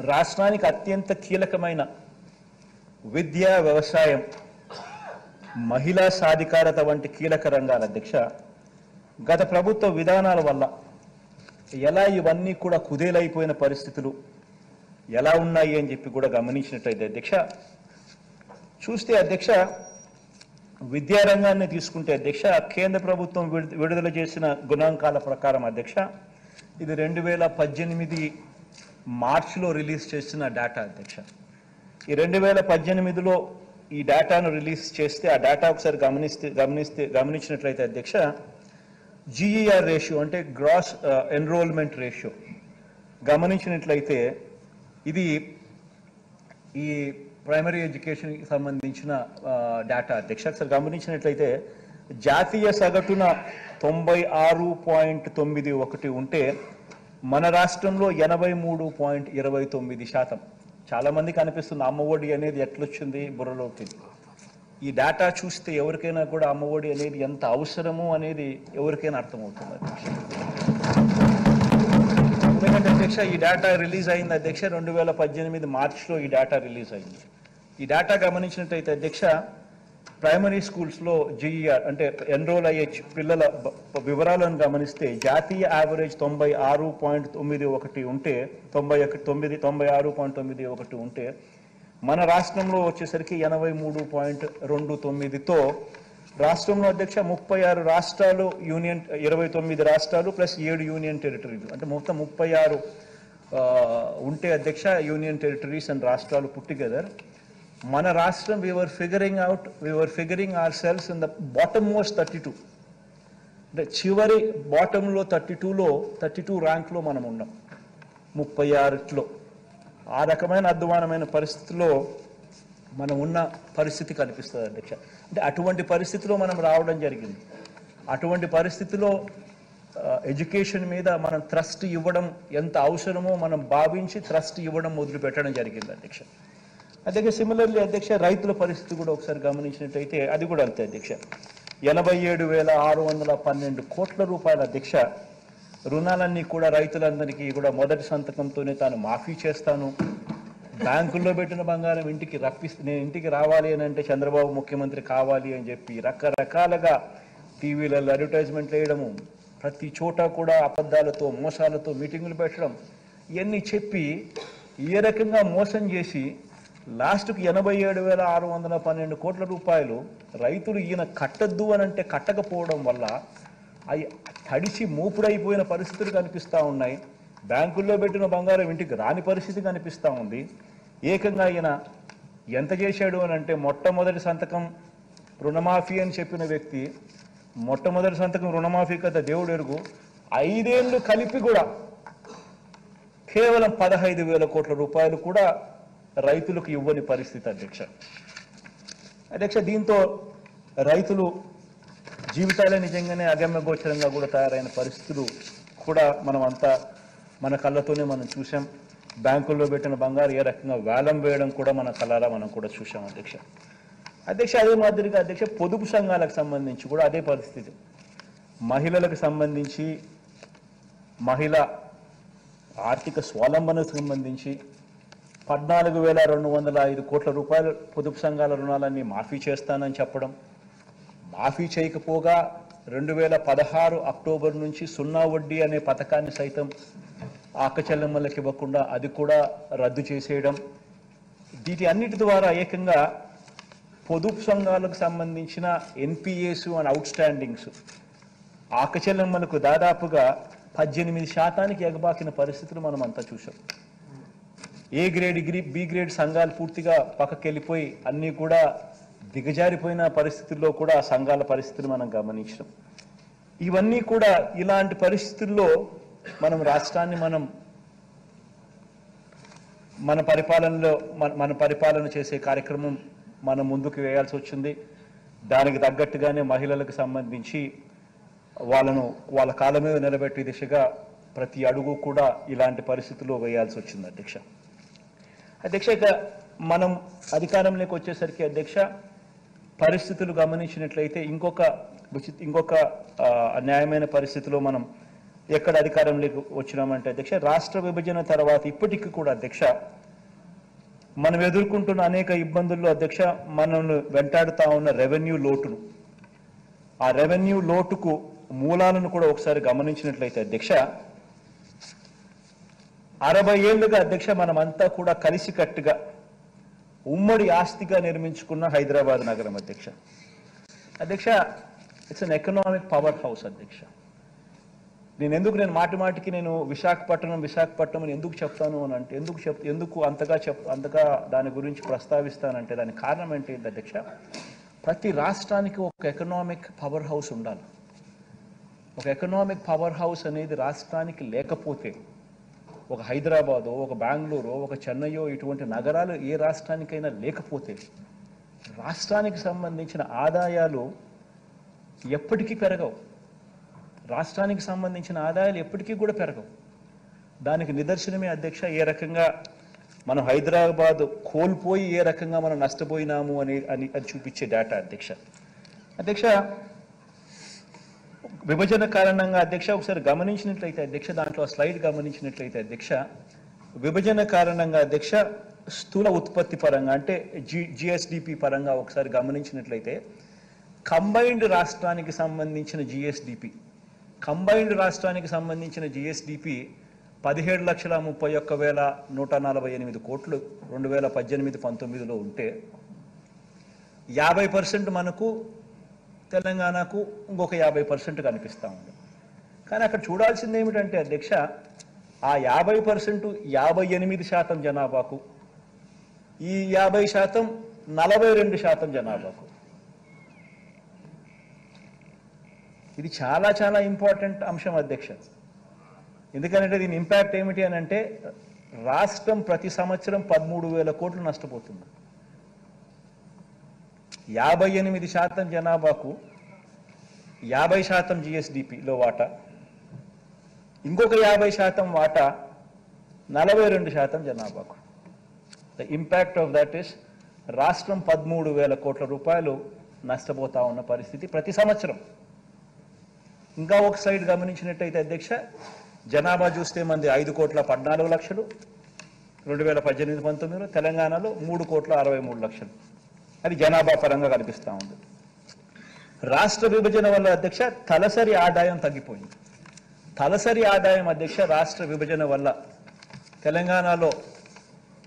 రాష్ట్రానికి అత్యంత కీలకమైన విద్య వ్యవసాయం మహిళా సాధికారత వంటి కీలక రంగాల అధ్యక్ష. గత ప్రభుత్వ విధానాల వల్ల ఎలా ఇవన్నీ కూడా కుదేలైపోయిన పరిస్థితులు ఎలా ఉన్నాయి అని చెప్పి కూడా గమనించినట్టయితే అధ్యక్ష చూస్తే అధ్యక్ష విద్యారంగాన్ని తీసుకుంటే అధ్యక్ష కేంద్ర ప్రభుత్వం విడు- విడుదల చేసిన గుణాంకాల ప్రకారం అధ్యక్ష ఇది రెండు వేల పద్దెనిమిది మార్చిలో రిలీజ్ చేసిన డేటా అధ్యక్ష. ఈ రెండు వేల పద్దెనిమిదిలో ఈ డేటాను రిలీజ్ చేస్తే ఆ డేటా ఒకసారి గమనిస్తే గమనిస్తే గమనించినట్లయితే అధ్యక్ష జిఈఆర్ రేషియో అంటే గ్రాస్ ఎన్రోల్మెంట్ రేషియో గమనించినట్లయితే ఇది ఈ ప్రైమరీ ఎడ్యుకేషన్కి సంబంధించిన డేటా అధ్యక్ష ఒకసారి గమనించినట్లయితే జాతీయ సగటున తొంభై ఆరు పాయింట్ తొమ్మిది ఒకటి ఉంటే మన రాష్ట్రంలో ఎనభై మూడు పాయింట్ ఇరవై తొమ్మిది శాతం. చాలామందికి అనిపిస్తుంది అమ్మఒడి అనేది ఎట్లొచ్చింది బుర్రలోకి. ఈ డేటా చూస్తే ఎవరికైనా కూడా అమ్మఒడి అనేది ఎంత అవసరము అనేది ఎవరికైనా అర్థమవుతుంది. అధ్యక్ష ఎందుకంటే అధ్యక్ష ఈ డేటా రిలీజ్ అయింది అధ్యక్ష రెండు వేల పద్దెనిమిది మార్చిలో ఈ డేటా రిలీజ్ అయింది. ఈ డేటా గమనించినట్టయితే అధ్యక్ష ప్రైమరీ స్కూల్స్లో జిఈఆర్ అంటే ఎన్రోల్ అయ్యే పిల్లల వివరాలను గమనిస్తే జాతీయ యావరేజ్ తొంభై ఆరు పాయింట్ తొమ్మిది ఒకటి ఉంటే తొంభై ఒకటి తొమ్మిది తొంభై ఆరు పాయింట్ తొమ్మిది ఒకటి ఉంటే మన రాష్ట్రంలో వచ్చేసరికి ఎనభై మూడు పాయింట్ రెండు తొమ్మిదితో రాష్ట్రంలో అధ్యక్ష ముప్పై ఆరు రాష్ట్రాలు యూనియన్ ఇరవై తొమ్మిది రాష్ట్రాలు ప్లస్ ఏడు యూనియన్ టెరిటరీలు. అంటే మొత్తం ముప్పై ఆరు ఉంటే అధ్యక్ష యూనియన్ టెరిటరీస్ అండ్ రాష్ట్రాలు పుట్ టుగెదర్ మన రాష్ట్రం we're figuring out we're figuring ourselves in the bottom most thirty two అంటే చివరి బాటంలో థర్టీ టూలో థర్టీ టూ ర్యాంక్లో మనం ఉన్నాం. ముప్పై ఆరులో. ఆ రకమైన అధ్వానమైన పరిస్థితిలో మనం ఉన్న పరిస్థితి కనిపిస్తుంది అధ్యక్ష అంటే అటువంటి పరిస్థితిలో మనం రావడం జరిగింది. అటువంటి పరిస్థితిలో ఎడ్యుకేషన్ మీద మనం ట్రస్ట్ ఇవ్వడం ఎంత అవసరమో మనం భావించి ట్రస్ట్ ఇవ్వడం మొదలు పెట్టడం జరిగింది అధ్యక్ష. అధ్యక్ష సిమిలర్లీ అధ్యక్ష రైతుల పరిస్థితి కూడా ఒకసారి గమనించినట్టయితే అది కూడా అంతే అధ్యక్ష. ఎనభై ఏడు వేల ఆరు వందల పన్నెండు కోట్ల రూపాయల అధ్యక్ష రుణాలన్నీ కూడా రైతులందరికీ కూడా మొదటి సంతకంతోనే తాను మాఫీ చేస్తాను. బ్యాంకుల్లో పెట్టిన బంగారం ఇంటికి రప్పిస్తే నేను ఇంటికి రావాలి అని అంటే చంద్రబాబు ముఖ్యమంత్రి కావాలి అని చెప్పి రకరకాలుగా టీవీలలో అడ్వర్టైజ్మెంట్లు వేయడము ప్రతి చోట కూడా అబద్ధాలతో మోసాలతో మీటింగులు పెట్టడం ఇవన్నీ చెప్పి ఏ రకంగా మోసం చేసి లాస్ట్కు ఎనభై ఏడు వేల ఆరు వందల పన్నెండు కోట్ల రూపాయలు రైతులు ఈయన కట్టద్దు అని అంటే కట్టకపోవడం వల్ల అవి తడిచి మూపుడైపోయిన పరిస్థితులు కనిపిస్తూ ఉన్నాయి. బ్యాంకుల్లో పెట్టిన బంగారం ఇంటికి రాని పరిస్థితి కనిపిస్తూ ఉంది. ఏకంగా ఈయన ఎంత చేశాడు అని అంటే మొట్టమొదటి సంతకం రుణమాఫీ అని చెప్పిన వ్యక్తి మొట్టమొదటి సంతకం రుణమాఫీ కదా దేవుడు ఎరుగు. ఐదేళ్ళు కలిపి కూడా కేవలం పదహైదు వేల కోట్ల రూపాయలు కూడా రైతులకు ఇవ్వని పరిస్థితి అధ్యక్ష. అధ్యక్ష దీంతో రైతులు జీవితాలే నిజంగానే అగమ్య గోచరంగా కూడా తయారైన పరిస్థితులు కూడా మనం అంతా మన కళ్ళతోనే మనం చూసాం బ్యాంకుల్లో పెట్టిన బంగారు ఏ రకంగా వేలం వేయడం కూడా మన కళ్ళారా మనం కూడా చూసాం అధ్యక్ష. అధ్యక్ష అదే మాదిరిగా అధ్యక్ష పొదుపు సంఘాలకు సంబంధించి కూడా అదే పరిస్థితి. మహిళలకు సంబంధించి మహిళ ఆర్థిక స్వావలంబనకు సంబంధించి పద్నాలుగు వేల రెండు వందల ఐదు కోట్ల రూపాయల పొదుపు సంఘాల రుణాలన్నీ మాఫీ చేస్తానని చెప్పడం మాఫీ చేయకపోగా రెండు వేల పదహారు అక్టోబర్ నుంచి సున్నా వడ్డీ అనే పథకాన్ని సైతం ఆకచెల్లెమ్మలకు ఇవ్వకుండా అది కూడా రద్దు చేసేయడం వీటి అన్నిటి ద్వారా ఏకంగా పొదుపు సంఘాలకు సంబంధించిన ఎన్పిఏస్ అండ్ అవుట్ స్టాండింగ్స్ ఆకచెల్లెమ్మలకు దాదాపుగా పద్దెనిమిది శాతానికి ఎగబాకిన పరిస్థితులు మనం అంతా చూసాం ఏ గ్రేడ్ గ్రీ బి గ్రేడ్ సంఘాలు పూర్తిగా పక్కకెళ్ళిపోయి అన్నీ కూడా దిగజారిపోయిన పరిస్థితుల్లో కూడా ఆ సంఘాల పరిస్థితిని మనం గమనించడం ఇవన్నీ కూడా ఇలాంటి పరిస్థితుల్లో మనం రాష్ట్రాన్ని మనం మన పరిపాలనలో మన మన పరిపాలన చేసే కార్యక్రమం మనం ముందుకు వేయాల్సి వచ్చింది. దానికి తగ్గట్టుగానే మహిళలకు సంబంధించి వాళ్ళను వాళ్ళ కాళ్ళ మీద నిలబెట్టే దిశగా ప్రతి అడుగు కూడా ఇలాంటి పరిస్థితుల్లో వేయాల్సి వచ్చింది అధ్యక్ష. అధ్యక్ష ఇక మనం అధికారంలోకి వచ్చేసరికి అధ్యక్ష పరిస్థితులు గమనించినట్లయితే ఇంకొక విచి- ఇంకొక అన్యాయమైన పరిస్థితిలో మనం ఎక్కడ అధికారంలోకి వచ్చినామంటే అధ్యక్ష రాష్ట్ర విభజన తర్వాత ఇప్పటికీ కూడా అధ్యక్ష మనం ఎదుర్కొంటున్న అనేక ఇబ్బందుల్లో అధ్యక్ష మనల్ని వెంటాడుతా ఉన్న రెవెన్యూ లోటును. ఆ రెవెన్యూ లోటుకు మూలాలను కూడా ఒకసారి గమనించినట్లయితే అధ్యక్ష అరవై ఏళ్ళుగా అధ్యక్ష మనమంతా కూడా కలిసికట్టుగా ఉమ్మడి ఆస్తిగా నిర్మించుకున్న హైదరాబాద్ నగరం అధ్యక్ష. అధ్యక్ష it's an economic power house అధ్యక్ష. నేను ఎందుకు నేను మాటి మాటికి నేను విశాఖపట్నం విశాఖపట్నం అని ఎందుకు చెప్తాను అని అంటే ఎందుకు చెప్ ఎందుకు అంతగా చెప్ అంతగా దాని గురించి ప్రస్తావిస్తానంటే దానికి కారణం ఏంటి అధ్యక్ష? ప్రతి రాష్ట్రానికి ఒక ఎకనామిక్ పవర్ హౌస్ ఉండాలి. ఒక ఎకనామిక్ పవర్ హౌస్ అనేది రాష్ట్రానికి లేకపోతే ఒక హైదరాబాదో ఒక బెంగళూరు ఒక చెన్నయో ఇటువంటి నగరాలు ఏ రాష్ట్రానికైనా లేకపోతే రాష్ట్రానికి సంబంధించిన ఆదాయాలు ఎప్పటికీ పెరగవు. రాష్ట్రానికి సంబంధించిన ఆదాయాలు ఎప్పటికీ కూడా పెరగవు. దానికి నిదర్శనమే అధ్యక్ష ఏ రకంగా మనం హైదరాబాద్ కోల్పోయి ఏ రకంగా మనం నష్టపోయినాము అని అని అది చూపించే డేటా అధ్యక్ష. అధ్యక్ష విభజన కారణంగా అధ్యక్ష ఒకసారి గమనించినట్లయితే అధ్యక్ష దాంట్లో స్లైడ్ గమనించినట్లయితే అధ్యక్ష విభజన కారణంగా అధ్యక్ష స్థూల ఉత్పత్తి పరంగా అంటే జి జిఎస్డిపి పరంగా ఒకసారి గమనించినట్లయితే కంబైన్డ్ రాష్ట్రానికి సంబంధించిన జిఎస్డిపి కంబైన్డ్ రాష్ట్రానికి సంబంధించిన జిఎస్డిపి పదిహేడు లక్షల ముప్పై ఒక్క వేల నూట నలభై ఎనిమిది కోట్లు రెండు వేల పద్దెనిమిది పంతొమ్మిదిలో ఉంటే యాభై పర్సెంట్ మనకు తెలంగాణకు ఇంకొక యాభై పర్సెంట్ కనిపిస్తూ ఉంది. కానీ అక్కడ చూడాల్సింది ఏమిటంటే అధ్యక్ష ఆ యాభై పర్సెంట్ యాభై ఎనిమిది శాతం జనాభాకు ఈ యాభై శాతం నలభై రెండు శాతం జనాభాకు. ఇది చాలా చాలా ఇంపార్టెంట్ అంశం అధ్యక్ష. ఎందుకంటే దీని ఇంపాక్ట్ ఏమిటి అని అంటే రాష్ట్రం ప్రతి సంవత్సరం పదమూడు వేల కోట్లు నష్టపోతుంది. యాభై ఎనిమిది శాతం జనాభాకు యాభై శాతం జిఎస్డిపిలో వాటా. ఇంకొక యాభై శాతం వాటా నలభై రెండు శాతం జనాభాకు. The impact of that is రాష్ట్రం పదమూడు వేల కోట్ల రూపాయలు నష్టపోతా ఉన్న పరిస్థితి ప్రతి సంవత్సరం. ఇంకా ఒక సైడ్ గమనించినట్టయితే అధ్యక్ష జనాభా చూస్తే మంది ఐదు కోట్ల పద్నాలుగు లక్షలు రెండు వేల పద్దెనిమిది పంతొమ్మిదిలో తెలంగాణలో మూడు కోట్ల అరవై మూడు లక్షలు. అది జనాభా పరంగా కనిపిస్తూ ఉంది. రాష్ట్ర విభజన వల్ల అధ్యక్ష తలసరి ఆదాయం తగ్గిపోయింది. తలసరి ఆదాయం అధ్యక్ష రాష్ట్ర విభజన వల్ల తెలంగాణలో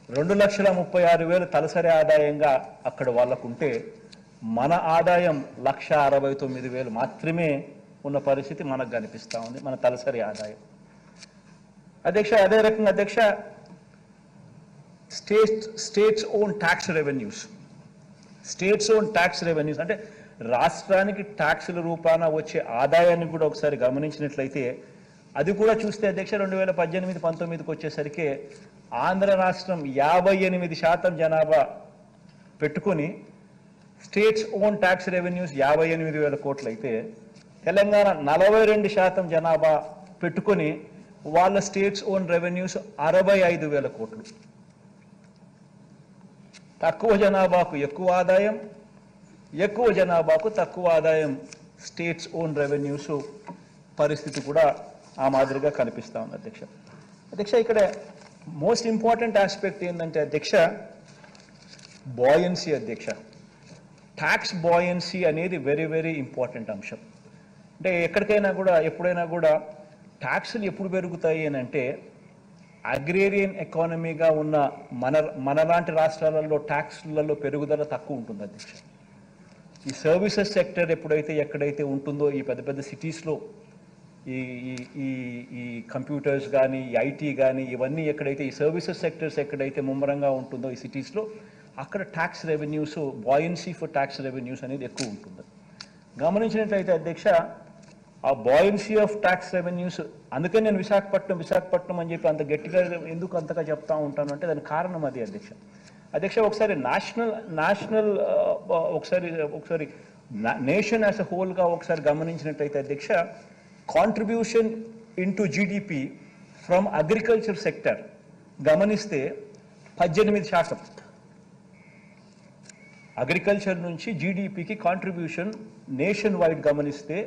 రెండు లక్షల ముప్పై ఆరు వేలు తలసరి ఆదాయంగా అక్కడ వాళ్ళకుంటే మన ఆదాయం లక్ష అరవై తొమ్మిది వేలు మాత్రమే ఉన్న పరిస్థితి మనకు కనిపిస్తూ ఉంది మన తలసరి ఆదాయం. అధ్యక్ష అదే రకంగా అధ్యక్ష state states own tax revenues. States own tax revenues అంటే రాష్ట్రానికి ట్యాక్సుల రూపాన వచ్చే ఆదాయాన్ని కూడా ఒకసారి గమనించినట్లయితే అది కూడా చూస్తే అధ్యక్ష రెండు వేల పద్దెనిమిది పంతొమ్మిదికి వచ్చేసరికి ఆంధ్ర రాష్ట్రం యాభై ఎనిమిది శాతం జనాభా పెట్టుకొని స్టేట్స్ ఓన్ ట్యాక్స్ రెవెన్యూస్ యాభై ఎనిమిది వేల కోట్లు అయితే తెలంగాణ నలభై రెండు శాతం జనాభా పెట్టుకొని వాళ్ళ స్టేట్స్ ఓన్ రెవెన్యూస్ అరవై ఐదు వేల కోట్లు. తక్కువ జనాభాకు ఎక్కువ ఆదాయం ఎక్కువ జనాభాకు తక్కువ ఆదాయం. స్టేట్స్ ఓన్ రెవెన్యూస్ పరిస్థితి కూడా ఆ మాదిరిగా కనిపిస్తూ ఉంది అధ్యక్ష. అధ్యక్ష ఇక్కడ మోస్ట్ ఇంపార్టెంట్ ఆస్పెక్ట్ ఏంటంటే అధ్యక్ష బాయన్సీ అధ్యక్ష. ట్యాక్స్ బాయన్సీ అనేది వెరీ వెరీ ఇంపార్టెంట్ అంశం. అంటే ఎక్కడికైనా కూడా ఎప్పుడైనా కూడా ట్యాక్సులు ఎప్పుడు పెరుగుతాయి అని అంటే అగ్రేరియన్ ఎకానమీగా ఉన్న మన మనలాంటి రాష్ట్రాలలో ట్యాక్స్లలో పెరుగుదల తక్కువ ఉంటుంది అధ్యక్ష. ఈ సర్వీసెస్ సెక్టర్ ఎప్పుడైతే ఎక్కడైతే ఉంటుందో ఈ పెద్ద పెద్ద సిటీస్లో ఈ ఈ ఈ ఈ కంప్యూటర్స్ కానీ ఐటీ కానీ ఇవన్నీ ఎక్కడైతే ఈ సర్వీసెస్ సెక్టర్స్ ఎక్కడైతే ముమ్మరంగా ఉంటుందో ఈ సిటీస్లో అక్కడ tax revenues buoyancy for tax revenues అనేది ఎక్కువ ఉంటుంది. గమనించినట్లయితే అధ్యక్ష ఆ బాయిన్సీ ఆఫ్ ట్యాక్స్ రెవెన్యూస్ అందుకని నేను విశాఖపట్నం విశాఖపట్నం అని చెప్పి అంత గట్టిగా ఎందుకు అంతగా చెప్తా ఉంటాను అంటే దాని కారణం అది అధ్యక్ష. అధ్యక్ష ఒకసారి నేషనల్ నేషనల్ ఒకసారి ఒకసారి నేషన్ యాజ్ అ హోల్గా ఒకసారి గమనించినట్టయితే అధ్యక్ష contribution into GDP from agriculture sector గమనిస్తే పద్దెనిమిది శాతం. అగ్రికల్చర్ నుంచి జీడిపికి కాంట్రిబ్యూషన్ నేషన్ వైడ్ గమనిస్తే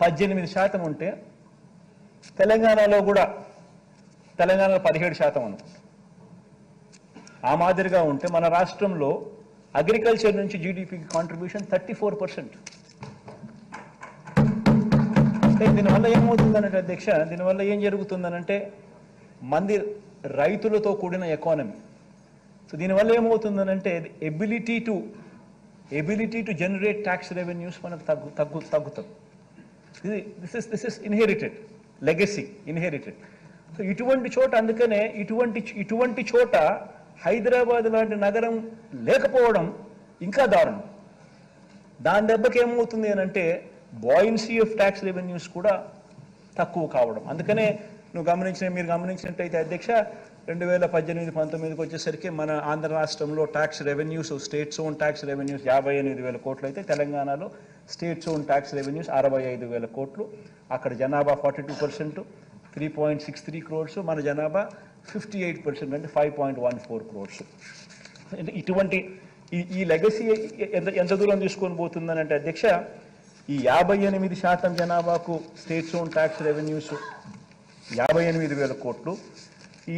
పద్దెనిమిది శాతం ఉంటే తెలంగాణలో కూడా తెలంగాణలో పదిహేడు శాతం అనుకుంటా ఆ మాదిరిగా ఉంటే మన రాష్ట్రంలో అగ్రికల్చర్ నుంచి జీడిపికి కాంట్రిబ్యూషన్ థర్టీ ఫోర్ పర్సెంట్. అంటే దీనివల్ల ఏమవుతుందనంటే అధ్యక్ష దీనివల్ల ఏం జరుగుతుందనంటే మంది రైతులతో కూడిన ఎకానమీ సో దీనివల్ల ఏమవుతుందనంటే ability to ability to generate tax revenues మనకు తగ్గు తగ్గు తగ్గుతుంది ఇది this is this is inherited legacy inherited so ఇటువంటి చోట అందుకనే ఇటువంటి ఇటువంటి చోట హైదరాబాద్ లాంటి నగరం లేకపోవడం ఇంకా దారుణం. దాని దెబ్బకి ఏమవుతుంది అని అంటే బాయిన్సీ ఆఫ్ ట్యాక్స్ రెవెన్యూస్ కూడా తక్కువ కావడం. అందుకనే నువ్వు గమనించిన మీరు గమనించినట్టయితే అధ్యక్ష రెండు వేల పద్దెనిమిది పంతొమ్మిదికి వచ్చేసరికి మన ఆంధ్ర రాష్ట్రంలో tax revenues state own tax revenues యాభై ఎనిమిది వేల కోట్లు అయితే తెలంగాణలో స్టేట్ ఓన్ ట్యాక్స్ రెవెన్యూస్ అరవై ఐదు వేల కోట్లు. అక్కడ జనాభా forty two percent three point six three crores మన జనాభా ఫిఫ్టీ ఎయిట్ పర్సెంట్ అంటే five point one four crores ఇటువంటి ఈ- ఈ లెగసీ ఎంత ఎంత దూరం తీసుకొని పోతుందని అంటే అధ్యక్ష ఈ యాభై ఎనిమిది శాతం జనాభాకు స్టేట్ ఓన్ ట్యాక్స్ రెవెన్యూస్ యాభై ఎనిమిది వేల కోట్లు. ఈ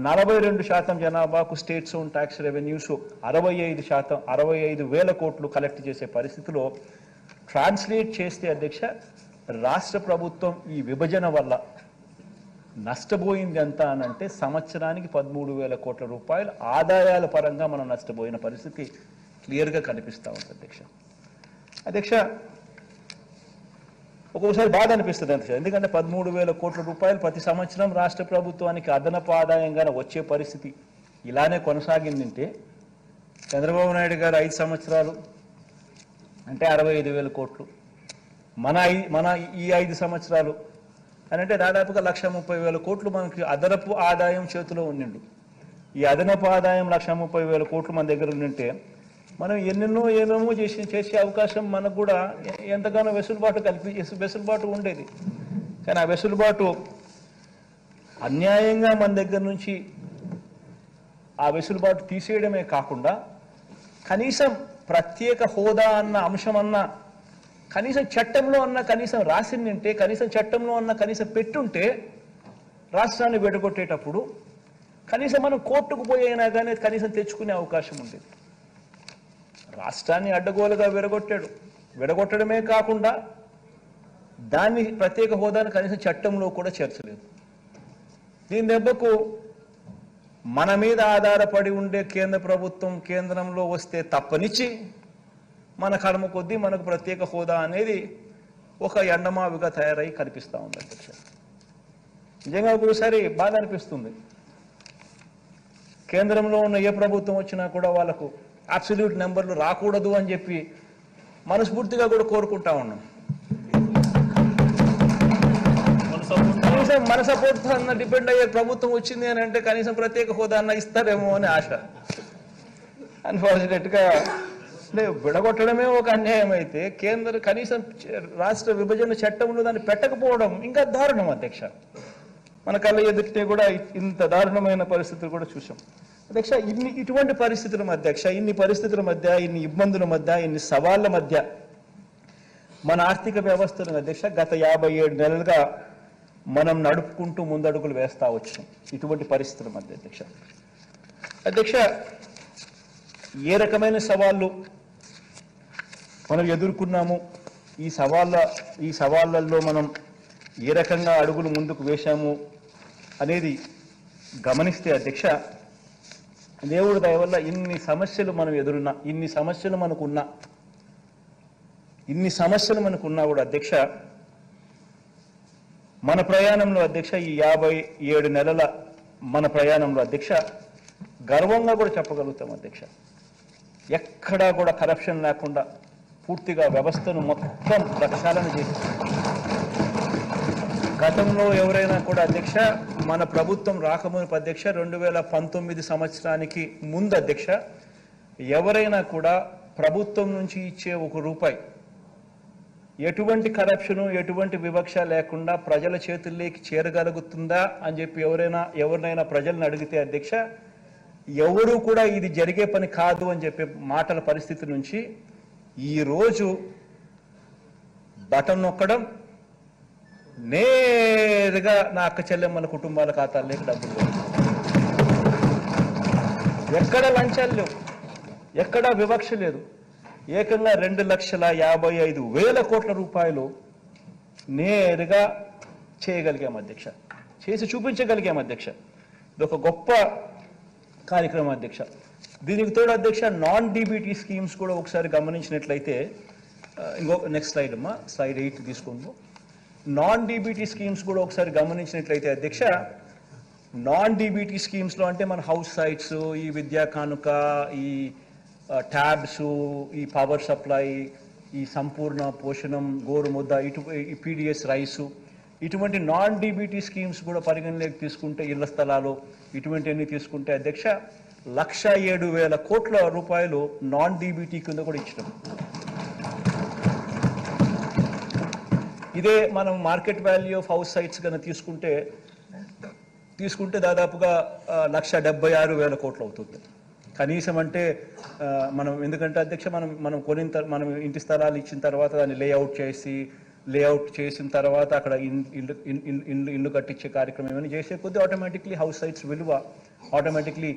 నలభై రెండు శాతం జనాభాకు స్టేట్స్ ఓన్ ట్యాక్స్ రెవెన్యూస్ అరవై ఐదు శాతం అరవై ఐదు వేల కోట్లు కలెక్ట్ చేసే పరిస్థితిలో ట్రాన్స్లేట్ చేస్తే అధ్యక్ష రాష్ట్ర ప్రభుత్వం ఈ విభజన వల్ల నష్టపోయింది ఎంత అనంటే సంవత్సరానికి పదమూడు వేల కోట్ల రూపాయలు ఆదాయాల పరంగా మనం నష్టపోయిన పరిస్థితి క్లియర్గా కనిపిస్తూ ఉంది అధ్యక్ష. అధ్యక్ష ఒక్కొక్కసారి బాధ అనిపిస్తుంది అధ్యక్ష ఎందుకంటే పదమూడు వేల కోట్ల రూపాయలు ప్రతి సంవత్సరం రాష్ట్ర ప్రభుత్వానికి అదనపు ఆదాయంగా వచ్చే పరిస్థితి. ఇలానే కొనసాగిందంటే చంద్రబాబు నాయుడు గారు ఐదు సంవత్సరాలు అంటే అరవై ఐదు వేల కోట్లు. మన మన ఈ ఐదు సంవత్సరాలు అని అంటే దాదాపుగా లక్ష ముప్పై వేల కోట్లు మనకి అదనపు ఆదాయం చేతిలో ఉండిండు. ఈ అదనపు ఆదాయం లక్ష ముప్పై వేల కోట్లు మన దగ్గర ఉండింటే మనం ఎన్నెన్నో ఏమేమో చేసి చేసే అవకాశం మనకు కూడా ఎంతగానో వెసులుబాటు కల్పి వెసులుబాటు ఉండేది. కానీ ఆ వెసులుబాటు అన్యాయంగా మన దగ్గర నుంచి ఆ వెసులుబాటు తీసేయడమే కాకుండా కనీసం ప్రత్యేక హోదా అన్న అంశం అన్న కనీసం చట్టంలో అన్న కనీసం రాసిందంటే కనీసం చట్టంలో అన్న కనీసం పెట్టుంటే రాష్ట్రాన్ని వెడగొట్టేటప్పుడు కనీసం మనం కోర్టుకు పోయినా కానీ కనీసం తెచ్చుకునే అవకాశం ఉండేది. రాష్ట్రాన్ని అడ్డగోలుగా విడగొట్టాడు. విడగొట్టడమే కాకుండా దాన్ని ప్రత్యేక హోదాను కనీసం చట్టంలో కూడా చేర్చలేదు. దీని దెబ్బకు మన మీద ఆధారపడి ఉండే కేంద్ర ప్రభుత్వం కేంద్రంలో వస్తే తప్పనిచ్చి మన కర్మ కొద్దీ మనకు ప్రత్యేక హోదా అనేది ఒక ఎండమావిగా తయారై కనిపిస్తూ ఉంది అధ్యక్ష. నిజంగా ఒకసారి బాధ అనిపిస్తుంది. కేంద్రంలో ఉన్న ఏ ప్రభుత్వం వచ్చినా కూడా వాళ్ళకు అబ్సల్యూట్ నెంబర్లు రాకూడదు అని చెప్పి మనస్ఫూర్తిగా కూడా కోరుకుంటా ఉన్నాం. కనీసం మన సపోర్ట్ అన్న డిపెండ్ అయ్యే ప్రభుత్వం వచ్చింది అని అంటే కనీసం ప్రత్యేక హోదా అన్న ఇస్తారేమో అని ఆశ. అన్ఫార్చునేట్గా అంటే విడగొట్టడమే ఒక అన్యాయం అయితే కేంద్ర కనీసం రాష్ట్ర విభజన చట్టంలో దాన్ని పెట్టకపోవడం ఇంకా దారుణం అధ్యక్ష. మన కళ్ళ ఎదుటినే కూడా ఇంత దారుణమైన పరిస్థితులు కూడా చూసాం. అధ్యక్ష ఇన్ని ఇటువంటి పరిస్థితుల మధ్య అధ్యక్ష ఇన్ని పరిస్థితుల మధ్య ఇన్ని ఇబ్బందుల మధ్య ఇన్ని సవాళ్ళ మధ్య మన ఆర్థిక వ్యవస్థను అధ్యక్ష గత యాభై ఏడు నెలలుగా మనం నడుపుకుంటూ ముందడుగులు వేస్తా వచ్చాం ఇటువంటి పరిస్థితుల మధ్య అధ్యక్ష. అధ్యక్ష ఏ రకమైన సవాళ్ళు మనం ఎదుర్కొన్నాము? ఈ సవాళ్ళ ఈ సవాళ్ళల్లో మనం ఏ రకంగా అడుగులు ముందుకు వేశాము అనేది గమనిస్తే అధ్యక్ష దేవుడి దయ వల్ల ఇన్ని సమస్యలు మనం ఎదురున్నా ఇన్ని సమస్యలు మనకున్నా ఇన్ని సమస్యలు మనకున్నా కూడా అధ్యక్ష మన ప్రయాణంలో అధ్యక్ష ఈ యాభై ఏడు నెలల మన ప్రయాణంలో అధ్యక్ష గర్వంగా కూడా చెప్పగలుగుతాం అధ్యక్ష. ఎక్కడా కూడా కరప్షన్ లేకుండా పూర్తిగా వ్యవస్థను మొత్తం ప్రక్షాళన చేసి గతంలో ఎవరైనా కూడా అధ్యక్ష మన ప్రభుత్వం రాకముందు అధ్యక్ష రెండు వేల పంతొమ్మిది సంవత్సరానికి ముందు అధ్యక్ష ఎవరైనా కూడా ప్రభుత్వం నుంచి ఇచ్చే ఒక రూపాయి ఎటువంటి కరప్షను ఎటువంటి వివక్ష లేకుండా ప్రజల చేతుల్లోకి చేరగలుగుతుందా అని చెప్పి ఎవరైనా ఎవరినైనా ప్రజలను అడిగితే అధ్యక్ష ఎవరూ కూడా ఇది జరిగే పని కాదు అని చెప్పే మాటల పరిస్థితి నుంచి ఈరోజు బటన్ నొక్కడం నేరుగా నా అక్క చెల్లెమ్మల కుటుంబాల ఖాతాల్లోకి డబ్బులు ఎక్కడ లంచాలు లేవు. ఎక్కడ వివక్ష లేదు. ఏకంగా రెండు లక్షల యాభై ఐదు వేల కోట్ల రూపాయలు నేరుగా చేయగలిగాం అధ్యక్ష. చేసి చూపించగలిగాం అధ్యక్ష. ఇది ఒక గొప్ప కార్యక్రమం అధ్యక్ష. దీనికి తోడు అధ్యక్ష నాన్ డీబీటీ స్కీమ్స్ కూడా ఒకసారి గమనించినట్లయితే ఆ, ఇంకో నెక్స్ట్ స్లైడ్ అమ్మా. స్లైడ్ ఎయిట్ తీసుకుందాం. నాన్ డీబీటీ స్కీమ్స్ కూడా ఒకసారి గమనించినట్లయితే అధ్యక్ష నాన్ డీబీటీ స్కీమ్స్లో అంటే మన హౌస్ సైట్స్ ఈ విద్యా కానుక ఈ ట్యాబ్స్ ఈ పవర్ సప్లై ఈ సంపూర్ణ పోషణం గోరుముద్ద ఇటు ఈ పీడిఎస్ రైసు ఇటువంటి నాన్ డీబీటీ స్కీమ్స్ కూడా పరిగణలోకి తీసుకుంటే ఇళ్ళ స్థలాలు ఇటువంటివన్నీ తీసుకుంటే అధ్యక్ష లక్ష ఏడు వేల కోట్ల రూపాయలు నాన్ డీబీటీ కింద కూడా ఇచ్చినాం. ఇదే మనం market value of house sites కనుక తీసుకుంటే తీసుకుంటే దాదాపుగా లక్ష డెబ్బై ఆరు వేల కోట్లు అవుతుంది. కనీసం అంటే మనం ఎందుకంటే అధ్యక్ష మనం మనం కొనిన మనం ఇంటి స్థలాలు ఇచ్చిన తర్వాత దాన్ని లేఅవుట్ చేసి లేఅవుట్ చేసిన తర్వాత అక్కడ ఇండ్ ఇల్లు ఇల్లు ఇల్లు కట్టించే కార్యక్రమం ఏమైనా చేసే కొద్దీ ఆటోమేటిక్లీ హౌస్ సైట్స్ విలువ ఆటోమేటిక్లీ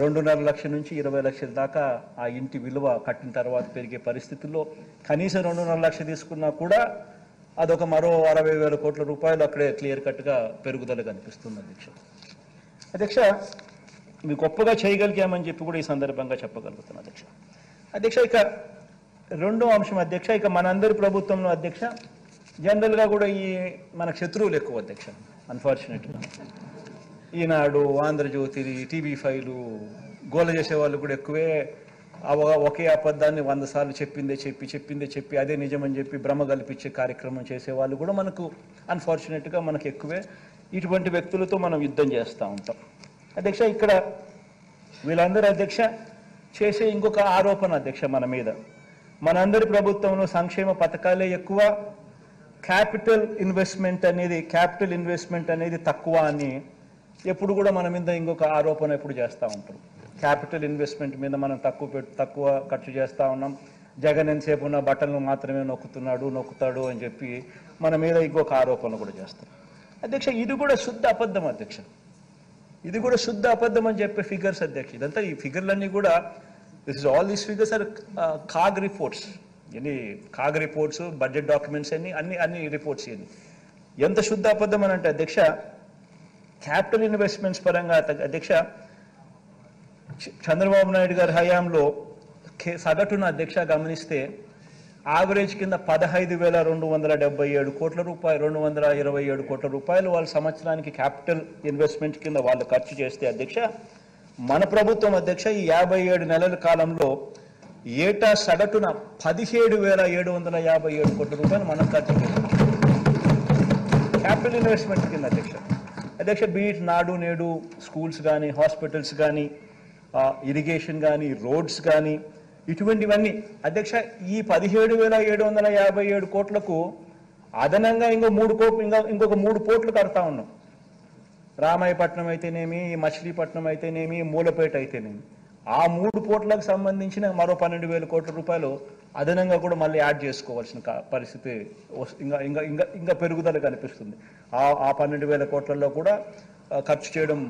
రెండున్నర లక్షల నుంచి ఇరవై లక్షల దాకా ఆ ఇంటి విలువ కట్టిన తర్వాత పెరిగే పరిస్థితుల్లో కనీసం రెండున్నర లక్షలు తీసుకున్నా కూడా అదొక మరో అరవై వేల కోట్ల రూపాయలు అక్కడే క్లియర్ కట్గా పెరుగుదల కనిపిస్తుంది అధ్యక్ష. అధ్యక్ష మీ గొప్పగా చేయగలిగామని చెప్పి కూడా ఈ సందర్భంగా చెప్పగలుగుతున్నాను అధ్యక్ష. అధ్యక్ష ఇక రెండో అంశం అధ్యక్ష ఇక మనందరి ప్రభుత్వంలో అధ్యక్ష జనరల్గా కూడా ఈ మన శత్రువులు ఎక్కువ అధ్యక్ష అన్ఫార్చునేట్గా ఈనాడు ఆంధ్రజ్యోతి టీవీ ఫైలు గోల చేసే వాళ్ళు కూడా ఎక్కువే ఒకే అబద్ధాన్ని వంద సార్లు చెప్పిందే చెప్పి చెప్పిందే చెప్పి అదే నిజమని చెప్పి భ్రమ కల్పించే కార్యక్రమం చేసే వాళ్ళు కూడా మనకు అన్ఫార్చునేట్గా మనకు ఎక్కువే. ఇటువంటి వ్యక్తులతో మనం యుద్ధం చేస్తూ ఉంటాం. అధ్యక్ష ఇక్కడ వీళ్ళందరూ అధ్యక్ష చేసే ఇంకొక ఆరోపణ అధ్యక్ష మన మీద. మనందరి ప్రభుత్వంలో సంక్షేమ పథకాలే ఎక్కువ. క్యాపిటల్ ఇన్వెస్ట్మెంట్ అనేది క్యాపిటల్ ఇన్వెస్ట్మెంట్ అనేది తక్కువ అని ఎప్పుడు కూడా మన మీద ఇంకొక ఆరోపణ ఎప్పుడు చేస్తూ ఉంటారు. క్యాపిటల్ ఇన్వెస్ట్మెంట్ మీద మనం తక్కువ పెట్టు తక్కువ ఖర్చు చేస్తూ ఉన్నాం. జగన్ ఎంతసేపు ఉన్న బట్టలను మాత్రమే నొక్కుతున్నాడు నొక్కుతాడు అని చెప్పి మన మీద ఇంకొక ఆరోపణలు కూడా చేస్తారు అధ్యక్ష ఇది కూడా శుద్ధ అబద్ధం అధ్యక్ష. ఇది కూడా శుద్ధ అబద్ధం అని చెప్పే ఫిగర్స్ అధ్యక్ష. ఇదంతా ఈ ఫిగర్లన్నీ కూడా this is all these figures are CAG reports ఎన్ని కాగ్ రిపోర్ట్స్ బడ్జెట్ డాక్యుమెంట్స్ అన్ని అన్ని అన్ని రిపోర్ట్స్ ఇవన్నీ. ఎంత శుద్ధ అబద్ధం అని అంటే అధ్యక్ష క్యాపిటల్ ఇన్వెస్ట్మెంట్స్ పరంగా అధ్యక్ష చంద్రబాబు నాయుడు గారి హయాంలో కే- సగటున అధ్యక్ష గమనిస్తే యావరేజ్ కింద పదహైదు వేల రెండు వందల డెబ్బై ఏడు కోట్ల రూపాయలు రెండు వందల ఇరవై ఏడు కోట్ల రూపాయలు వాళ్ళ సంవత్సరానికి క్యాపిటల్ ఇన్వెస్ట్మెంట్ కింద వాళ్ళు ఖర్చు చేస్తే అధ్యక్ష మన ప్రభుత్వం అధ్యక్ష ఈ యాభై ఏడు నెలల కాలంలో ఏటా సగటున పదిహేడు వేల ఏడు వందల యాభై ఏడు కోట్ల రూపాయలు మనం ఖర్చు చేస్తాం క్యాపిటల్ ఇన్వెస్ట్మెంట్ కింద అధ్యక్ష. అధ్యక్ష బీట్ నాడు నేడు స్కూల్స్ కానీ హాస్పిటల్స్ కానీ ఇరిగేషన్ కానీ రోడ్స్ కానీ ఇటువంటివన్నీ. అధ్యక్ష ఈ పదిహేడు వేల ఏడు వందల యాభై ఏడు కోట్లకు అదనంగా ఇంకో మూడు కోట్లు ఇంకా ఇంకొక మూడు కోట్లు కడతా ఉన్నాం. రామాయపట్నం అయితేనేమి మచిలీపట్నం అయితేనేమి మూలపేట అయితేనేమి. ఆ మూడు కోట్లకు సంబంధించిన మరో పన్నెండు వేల కోట్ల రూపాయలు అదనంగా కూడా మళ్ళీ యాడ్ చేసుకోవాల్సిన పరిస్థితి ఇంకా ఇంకా ఇంకా ఇంకా పెరుగుదల కనిపిస్తుంది ఆ ఆ పన్నెండు వేల కోట్లలో కూడా ఖర్చు చేయడం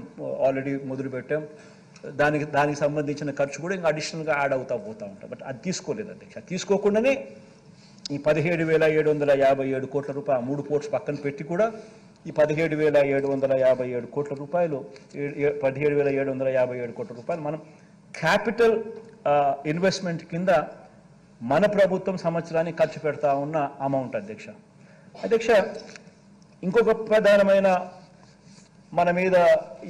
ఆల్రెడీ మొదలుపెట్టాం. దానికి దానికి సంబంధించిన ఖర్చు కూడా ఇంకా అడిషనల్గా యాడ్ అవుతా పోతూ ఉంటాం. బట్ అది తీసుకోలేదు అధ్యక్ష. తీసుకోకుండానే ఈ పదిహేడు వేల ఏడు వందల యాభై ఏడు కోట్ల రూపాయలు మూడు పోర్ట్స్ పక్కన పెట్టి కూడా ఈ పదిహేడు వేల ఏడు వందల యాభై ఏడు కోట్ల రూపాయలు ఏ- ఏ- పదిహేడు వేల ఏడు వందల యాభై ఏడు కోట్ల రూపాయలు మనం క్యాపిటల్ ఇన్వెస్ట్మెంట్ కింద మన ప్రభుత్వం సంవత్సరానికి ఖర్చు పెడతా ఉన్న అమౌంట్ అధ్యక్ష. అధ్యక్ష ఇంకొక ప్రధానమైన మన మీద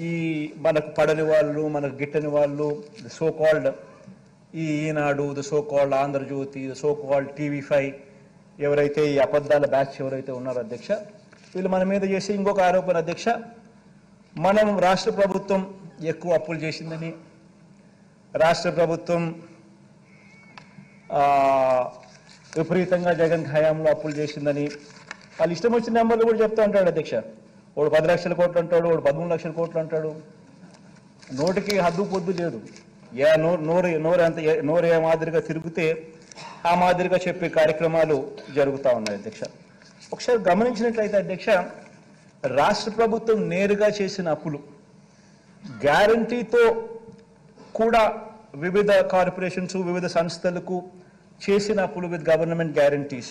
ఈ మనకు పడని వాళ్ళు మనకు గిట్టని వాళ్ళు సో కాల్డ్ ఈ Eenadu the so called Andhrajyothi the so called TV five ఎవరైతే ఈ అబద్ధాల బ్యాచ్ ఎవరైతే ఉన్నారో అధ్యక్ష వీళ్ళు మన మీద చేసే ఇంకొక ఆరోపణ అధ్యక్ష మనం రాష్ట్ర ప్రభుత్వం ఎక్కువ అప్పులు చేసిందని రాష్ట్ర ప్రభుత్వం విపరీతంగా జగన్ హయాంలో అప్పులు చేసిందని వాళ్ళు ఇష్టం వచ్చిన నెంబర్లు కూడా చెప్తా ఉంటాడు అధ్యక్ష. వాడు పది లక్షల కోట్లు అంటాడు వాడు పదమూడు లక్షల కోట్లు అంటాడు. నోటికి హద్దు పొద్దు లేదు. ఏ నో నోరు నోరు ఎంత నోరు ఏ మాదిరిగా తిరిగితే ఆ మాదిరిగా చెప్పే కార్యక్రమాలు జరుగుతూ ఉన్నాయి అధ్యక్ష. ఒకసారి గమనించినట్లయితే అధ్యక్ష రాష్ట్ర ప్రభుత్వం నేరుగా చేసిన అప్పులు గ్యారంటీతో కూడా వివిధ కార్పొరేషన్స్ వివిధ సంస్థలకు చేసిన అప్పులు విత్ గవర్నమెంట్ గ్యారంటీస్.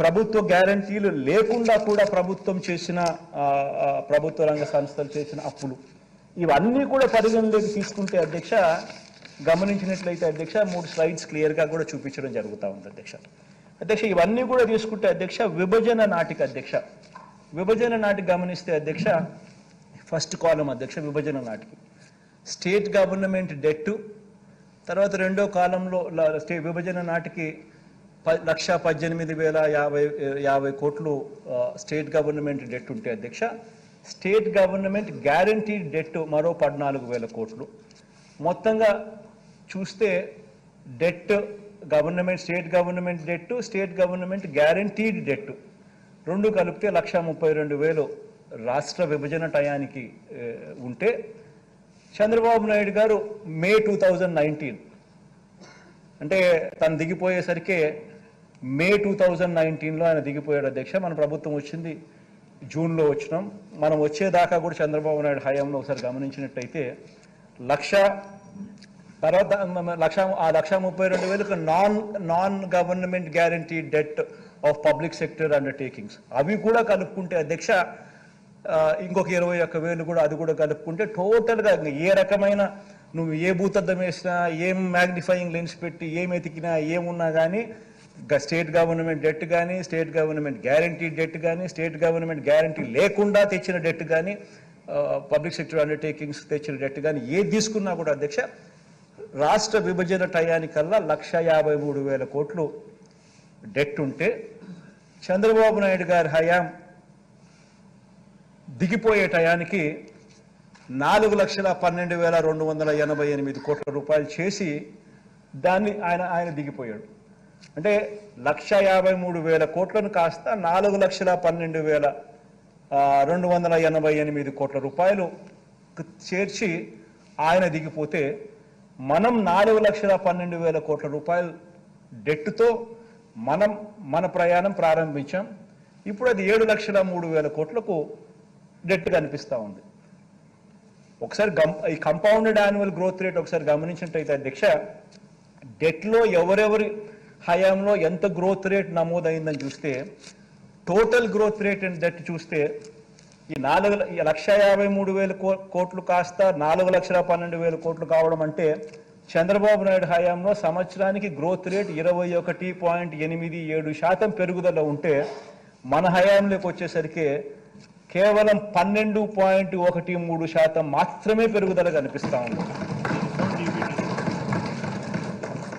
ప్రభుత్వ గ్యారంటీలు లేకుండా కూడా ప్రభుత్వం చేసిన ప్రభుత్వ రంగ సంస్థలు చేసిన అప్పులు. ఇవన్నీ కూడా పరిగణలోకి తీసుకుంటే అధ్యక్ష గమనించినట్లయితే అధ్యక్ష మూడు స్లైడ్స్ క్లియర్గా కూడా చూపించడం జరుగుతూ ఉంది అధ్యక్ష. అధ్యక్ష ఇవన్నీ కూడా తీసుకుంటే అధ్యక్ష విభజన నాటికి అధ్యక్ష. విభజన నాటికి గమనిస్తే అధ్యక్ష ఫస్ట్ కాలం అధ్యక్ష విభజన నాటికి. స్టేట్ గవర్నమెంట్ డెట్ తర్వాత రెండో కాలంలో స్టే విభజన నాటికి లక్ష పద్దెనిమిది వేల యాభై యాభై కోట్లు స్టేట్ గవర్నమెంట్ డెట్ ఉంటే అధ్యక్ష స్టేట్ గవర్నమెంట్ గ్యారంటీడ్ డెట్ మరో పద్నాలుగు వేల కోట్లు. మొత్తంగా చూస్తే debt government state government debt state government guaranteed debt. రెండు కలిపితే లక్ష ముప్పై రెండు వేలు రాష్ట్ర విభజన టయానికి ఉంటే చంద్రబాబు నాయుడు గారు మే టూ థౌజండ్ నైన్టీన్ అంటే తను దిగిపోయేసరికి మే టూ థౌజండ్ నైన్టీన్లో ఆయన దిగిపోయాడు అధ్యక్ష. మన ప్రభుత్వం వచ్చింది జూన్లో వచ్చినాం. మనం వచ్చేదాకా కూడా చంద్రబాబు నాయుడు హయాంలో ఒకసారి గమనించినట్టయితే లక్ష తర్వాత లక్ష ఆ లక్ష ముప్పై రెండు వేలకు non non government guarantee debt of public sector undertakings అవి కూడా కలుపుకుంటే అధ్యక్ష ఇంకొక ఇరవై ఒక్క వేలు కూడా అది కూడా కలుపుకుంటే టోటల్గా ఏ రకమైన నువ్వు ఏ భూతద్దం వేసినా ఏం మ్యాగ్నిఫైయింగ్ లెన్స్ పెట్టి ఏం ఎతికినా ఏమున్నా కానీ స్టేట్ గవర్నమెంట్ డెట్ కానీ స్టేట్ గవర్నమెంట్ గ్యారంటీ డెట్ కానీ స్టేట్ గవర్నమెంట్ గ్యారంటీ లేకుండా తెచ్చిన డెట్ కానీ పబ్లిక్ సెక్టర్ అండర్టేకింగ్స్ తెచ్చిన డెట్ కానీ ఏది తీసుకున్నా కూడా అధ్యక్ష రాష్ట్ర విభజన టయానికల్లా లక్ష యాభై మూడు వేల కోట్లు డెట్ ఉంటే చంద్రబాబు నాయుడు గారి హయాం దిగిపోయే టయానికి నాలుగు లక్షల పన్నెండు వేల రెండు వందల ఎనభై ఎనిమిది కోట్ల రూపాయలు చేసి దాన్ని ఆయన ఆయన దిగిపోయాడు. అంటే లక్ష యాభై మూడు వేల కోట్లను కాస్త నాలుగు లక్షల పన్నెండు వేల రెండు వందల ఎనభై ఎనిమిది కోట్ల రూపాయలు చేర్చి ఆయన దిగిపోతే మనం నాలుగు లక్షల పన్నెండు వేల కోట్ల రూపాయలు డెట్తో మనం మన ప్రయాణం ప్రారంభించాం. ఇప్పుడు అది ఏడు లక్షల మూడు వేల కోట్లకు డెట్ కనిపిస్తూ ఉంది. ఒకసారి గం ఈ కంపౌండెడ్ యాన్యువల్ గ్రోత్ రేట్ ఒకసారి గమనించినట్టయితే అధ్యక్ష డెట్లో ఎవరెవరి హయాంలో ఎంత గ్రోత్ రేట్ నమోదైందని చూస్తే total growth rate and debt చూస్తే ఈ నాలుగు లక్ష యాభై మూడు వేల కో- కోట్లు కాస్త నాలుగు లక్షల పన్నెండు వేల కోట్లు కావడం అంటే చంద్రబాబు నాయుడు హయాంలో సంవత్సరానికి గ్రోత్ రేట్ ఇరవై ఒకటి పాయింట్ ఎనిమిది ఏడు శాతం పెరుగుదల ఉంటే మన హయాంలోకి వచ్చేసరికి కేవలం పన్నెండు పాయింట్ ఒకటి మూడు శాతం మాత్రమే పెరుగుదల కనిపిస్తా ఉంది.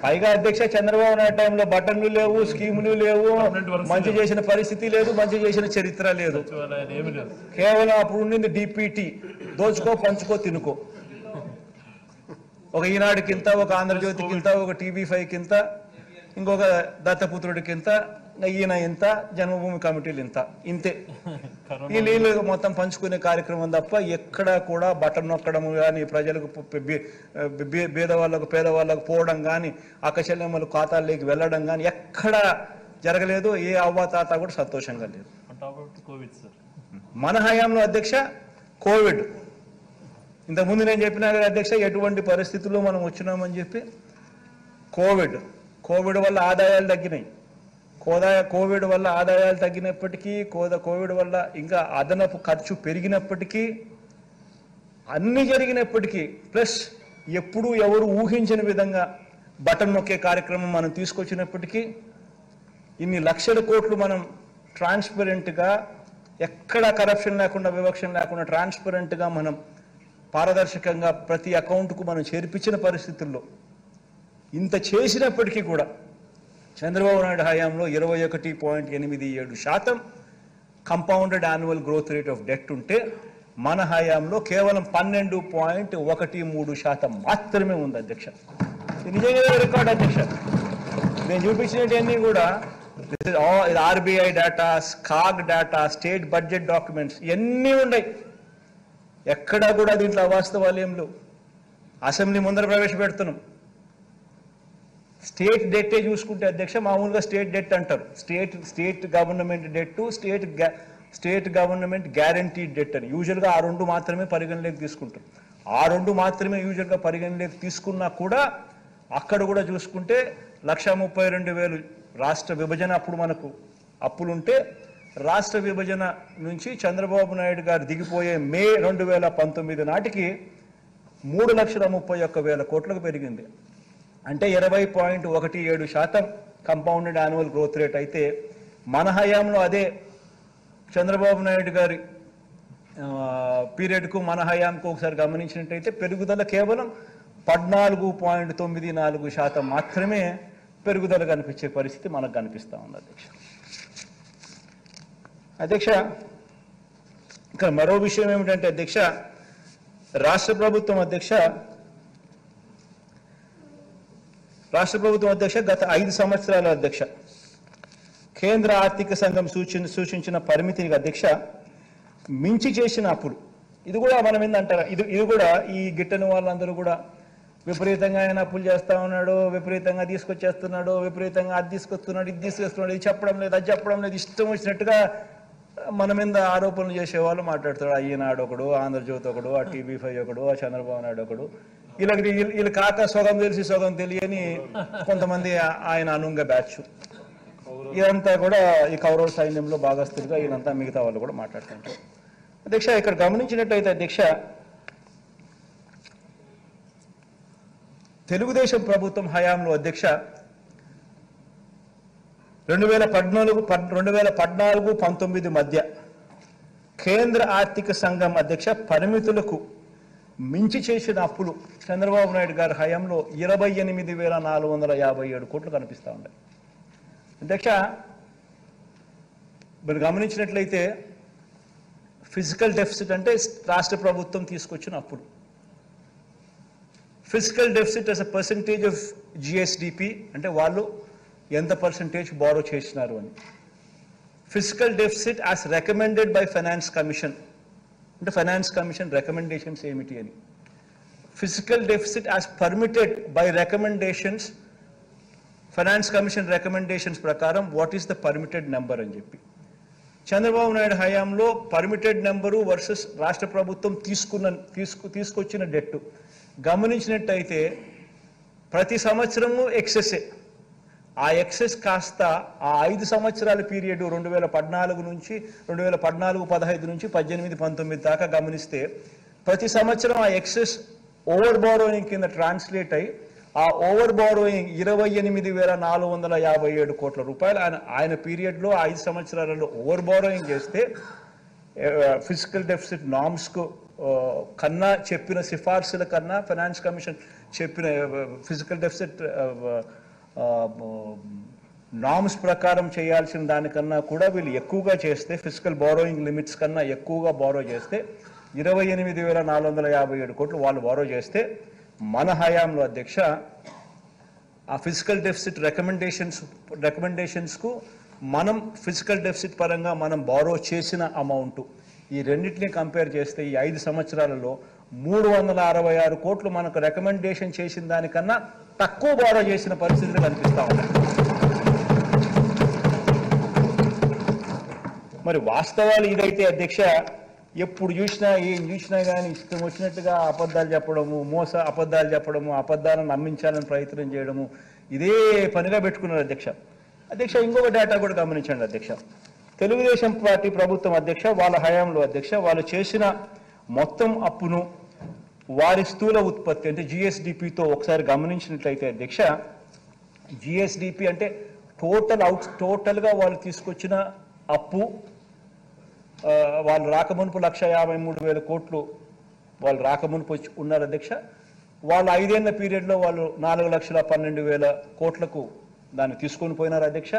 పైగా అధ్యక్ష చంద్రబాబు నాయుడు టైంలో బటన్లు లేవు స్కీములు లేవు మంచి చేసిన పరిస్థితి లేదు మంచి చేసిన చరిత్ర లేదు. కేవలం అప్పుడు ఉండింది డిపిటి. దోచుకో పంచుకో తినుకో. ఒక ఈనాడుకి ఇంత ఒక ఆంధ్రజ్యోతికి ఇంత ఒక టీవీ ఫైవ్కి ఇంత ఇంకొక దత్తపుత్రుడికి ఇంత ఇంకా ఈయన ఇంత జన్మభూమి కమిటీలు ఇంత. ఇంతే. ఈ నీళ్ళు మొత్తం పంచుకునే కార్యక్రమం తప్ప ఎక్కడ కూడా బటన్ నొక్కడం కానీ ప్రజలకు ప- బే- బే- పేదవాళ్ళకు పోవడం కానీ అక్క చెల్లెమ్మలు ఖాతాల్లోకి వెళ్ళడం కానీ ఎక్కడ జరగలేదు. ఏ అవ్వ తాత కూడా సంతోషంగా లేదు మన హయాంలో అధ్యక్ష కోవిడ్. ఇంతకుముందు నేను చెప్పినా కదా అధ్యక్ష ఎటువంటి పరిస్థితుల్లో మనం వచ్చినామని చెప్పి కోవిడ్. కోవిడ్ వల్ల ఆదాయాలు తగ్గినాయి. కోదా కోవిడ్ వల్ల ఆదాయాలు తగ్గినప్పటికీ కోద కోవిడ్ వల్ల ఇంకా అదనపు ఖర్చు పెరిగినప్పటికీ అన్ని జరిగినప్పటికీ ప్లస్ ఎప్పుడూ ఎవరు ఊహించని విధంగా బటన్ నొక్కే కార్యక్రమం మనం తీసుకొచ్చినప్పటికీ ఇన్ని లక్షల కోట్లు మనం ట్రాన్స్పరెంట్గా ఎక్కడ కరప్షన్ లేకుండా వివక్షం లేకుండా ట్రాన్స్పరెంట్గా మనం పారదర్శకంగా ప్రతి అకౌంట్కు మనం చేర్పించిన పరిస్థితుల్లో ఇంత చేసినప్పటికీ కూడా చంద్రబాబు నాయుడు హయాంలో ఇరవై ఒకటి పాయింట్ ఎనిమిది ఏడు శాతం compounded annual growth rate of debt ఉంటే మన హయాంలో కేవలం పన్నెండు పాయింట్ ఒకటి మూడు శాతం మాత్రమే ఉంది అధ్యక్ష. నిజంగా రికార్డ్ అధ్యక్ష. నేను చూపించినవన్నీ కూడా RBI data CAG data state budget documents ఇవన్నీ ఉన్నాయి? ఎక్కడా కూడా దీంట్లో అవాస్తవాలు ఏం లేవు. అసెంబ్లీ ముందర ప్రవేశపెడుతున్నాం. స్టేట్ డెట్టే చూసుకుంటే అధ్యక్ష మామూలుగా స్టేట్ డెట్ అంటారు. State state government debt state state government guarantee debt అని. యూజువల్గా ఆ రెండు మాత్రమే పరిగణలోకి తీసుకుంటారు. ఆ రెండు మాత్రమే యూజువల్గా పరిగణలోకి తీసుకున్నా కూడా అక్కడ కూడా చూసుకుంటే లక్ష ముప్పై రెండు వేలు రాష్ట్ర విభజన అప్పుడు మనకు అప్పులుంటే రాష్ట్ర విభజన నుంచి చంద్రబాబు నాయుడు గారు దిగిపోయే మే రెండు వేల పంతొమ్మిది నాటికి మూడు లక్షల ముప్పై ఒక్క వేల కోట్లకు పెరిగింది. అంటే ఇరవై పాయింట్ ఒకటి ఏడు శాతం కంపౌండెడ్ యాన్యువల్ గ్రోత్ రేట్ అయితే మన హయాంలో అదే చంద్రబాబు నాయుడు గారి పీరియడ్కు మన హయాంకు ఒకసారి గమనించినట్టయితే పెరుగుదల కేవలం పద్నాలుగు పాయింట్ తొమ్మిది నాలుగు శాతం మాత్రమే పెరుగుదల కనిపించే పరిస్థితి మనకు కనిపిస్తూ ఉంది అధ్యక్ష. అధ్యక్ష ఇక్కడ మరో విషయం ఏమిటంటే అధ్యక్ష రాష్ట్ర ప్రభుత్వం అధ్యక్ష రాష్ట్ర ప్రభుత్వం అధ్యక్ష గత ఐదు సంవత్సరాల అధ్యక్ష. కేంద్ర ఆర్థిక సంఘం సూచన సూచించిన పరిమితిని అధ్యక్ష మించి చేసిన అప్పుడు ఇది కూడా మనం ఏంటంటారా ఇది ఇది కూడా ఈ గిట్టని వాళ్ళందరూ కూడా విపరీతంగా ఆయన అప్పులు చేస్తా ఉన్నాడు విపరీతంగా తీసుకొచ్చేస్తున్నాడు విపరీతంగా అది తీసుకొస్తున్నాడు ఇది తీసుకొస్తున్నాడు ఇది చెప్పడం లేదు అది చెప్పడం లేదు ఇష్టం వచ్చినట్టుగా మన మీద ఆరోపణలు చేసేవాళ్ళు మాట్లాడుతాడు ఈనాడు ఒకడు ఆంధ్రజ్యోతి ఒకడు ఆ టీవీ ఫైవ్ ఒకడు ఆ చంద్రబాబు నాయుడు ఒకడు. వీళ్ళకి వీళ్ళు- కాక సగం తెలిసి సగం తెలియని కొంతమంది ఆయన అనుంగ బ్యాచ్. ఇదంతా కూడా ఈ కౌరవ సైన్యంలో భాగస్తులుగా ఈయనంతా మిగతా వాళ్ళు కూడా మాట్లాడుతుంటారు. అధ్యక్ష ఇక్కడ గమనించినట్టయితే అధ్యక్ష తెలుగుదేశం ప్రభుత్వం హయాంలో అధ్యక్ష రెండు వేల పద్నాలుగు రెండు వేల పద్నాలుగు పంతొమ్మిది మధ్య కేంద్ర ఆర్థిక సంఘం అధ్యక్ష పరిమితులకు మించి చేసిన అప్పులు చంద్రబాబు నాయుడు గారి హయాంలో ఇరవై ఎనిమిది వేల నాలుగు వందల యాభై ఏడు కోట్లు కనిపిస్తూ ఉన్నాయి. అధ్యక్ష మీరు గమనించినట్లయితే ఫిజికల్ డెఫిసిట్ అంటే రాష్ట్ర ప్రభుత్వం తీసుకొచ్చిన అప్పులు. Physical deficit as a percentage of GSDP అంటే వాళ్ళు ఎంత పర్సంటేజ్ బారో చేసినారు అని. Physical deficit as recommended by finance commission అంటే ఫైనాన్స్ కమిషన్ రికమెండేషన్స్ ఏమిటి అని. Physical deficit as permitted by recommendations finance commission recommendations ప్రకారం what is the permitted number అని చెప్పి. చంద్రబాబు నాయుడు హయాంలో పర్మిటెడ్ నెంబరు వర్సెస్ రాష్ట్ర ప్రభుత్వం తీసుకున్న తీసుకు తీసుకొచ్చిన డెట్ గమనించినట్టయితే ప్రతి సంవత్సరము ఎక్సెస్సే ఆ ఎక్సెస్ కాస్త ఆ ఐదు సంవత్సరాల పీరియడ్ రెండు వేల పద్నాలుగు నుంచి రెండు వేల పద్నాలుగు పదహైదు నుంచి పద్దెనిమిది పంతొమ్మిది దాకా గమనిస్తే ప్రతి సంవత్సరం ఆ ఎక్సెస్ ఓవర్ బారోయింగ్ కింద ట్రాన్స్లేట్ అయ్యి ఆ ఓవర్ బారోయింగ్ ఇరవై ఎనిమిది వేల నాలుగు వందల యాభై ఏడు కోట్ల రూపాయలు ఆయన ఆయన పీరియడ్లో ఐదు సంవత్సరాలలో ఓవర్ బారోయింగ్ చేస్తే ఫిజికల్ డెఫిసిట్ నామ్స్కు కన్నా చెప్పిన సిఫార్సుల కన్నా ఫైనాన్స్ కమిషన్ చెప్పిన ఫిజికల్ డెఫిసిట్ నామ్స్ ప్రకారం చేయాల్సిన దానికన్నా కూడా వీళ్ళు ఎక్కువగా చేస్తే ఫిజికల్ బారోయింగ్ లిమిట్స్ కన్నా ఎక్కువగా బారో చేస్తే ఇరవై ఎనిమిది వేల నాలుగు వందల యాభై ఏడు కోట్లు వాళ్ళు బారో చేస్తే మన హయాంలో అధ్యక్ష ఆ ఫిజికల్ డెఫిసిట్ రికమెండేషన్స్ రికమెండేషన్స్కు మనం ఫిజికల్ డెఫిసిట్ పరంగా మనం బారో చేసిన అమౌంట్ ఈ రెండింటిని కంపేర్ చేస్తే ఈ ఐదు సంవత్సరాలలో మూడు వందల అరవై ఆరు కోట్లు మనకు రికమెండేషన్ చేసిన దానికన్నా తక్కువ బారో చేసిన పరిస్థితులు కనిపిస్తా ఉన్నాయి. మరి వాస్తవాలు ఇదైతే అధ్యక్ష ఎప్పుడు చూసినా ఏం చూసినా కానీ ఇష్టం వచ్చినట్టుగా అబద్ధాలు చెప్పడము మోస అబద్ధాలు చెప్పడము అబద్ధాలను నమ్మించాలని ప్రయత్నం చేయడము ఇదే పనిగా పెట్టుకున్నారు అధ్యక్ష. అధ్యక్ష ఇంకొక డేటా కూడా గమనించండి అధ్యక్ష. తెలుగుదేశం పార్టీ ప్రభుత్వం అధ్యక్ష వాళ్ళ హయాంలో అధ్యక్ష వాళ్ళు చేసిన మొత్తం అప్పును వారి స్థూల ఉత్పత్తి అంటే జిఎస్డిపితో ఒకసారి గమనించినట్లయితే అధ్యక్ష జిఎస్డిపి అంటే టోటల్ అవుట్ టోటల్గా వాళ్ళు తీసుకొచ్చిన అప్పు వాళ్ళు రాకమునుపు లక్ష యాభై మూడు వేల కోట్లు వాళ్ళు రాకమునుపు వచ్చి ఉన్నారు అధ్యక్ష. వాళ్ళు ఐదేళ్ళ పీరియడ్లో వాళ్ళు నాలుగు లక్షల పన్నెండు వేల కోట్లకు దాన్ని తీసుకొని పోయినారు అధ్యక్ష.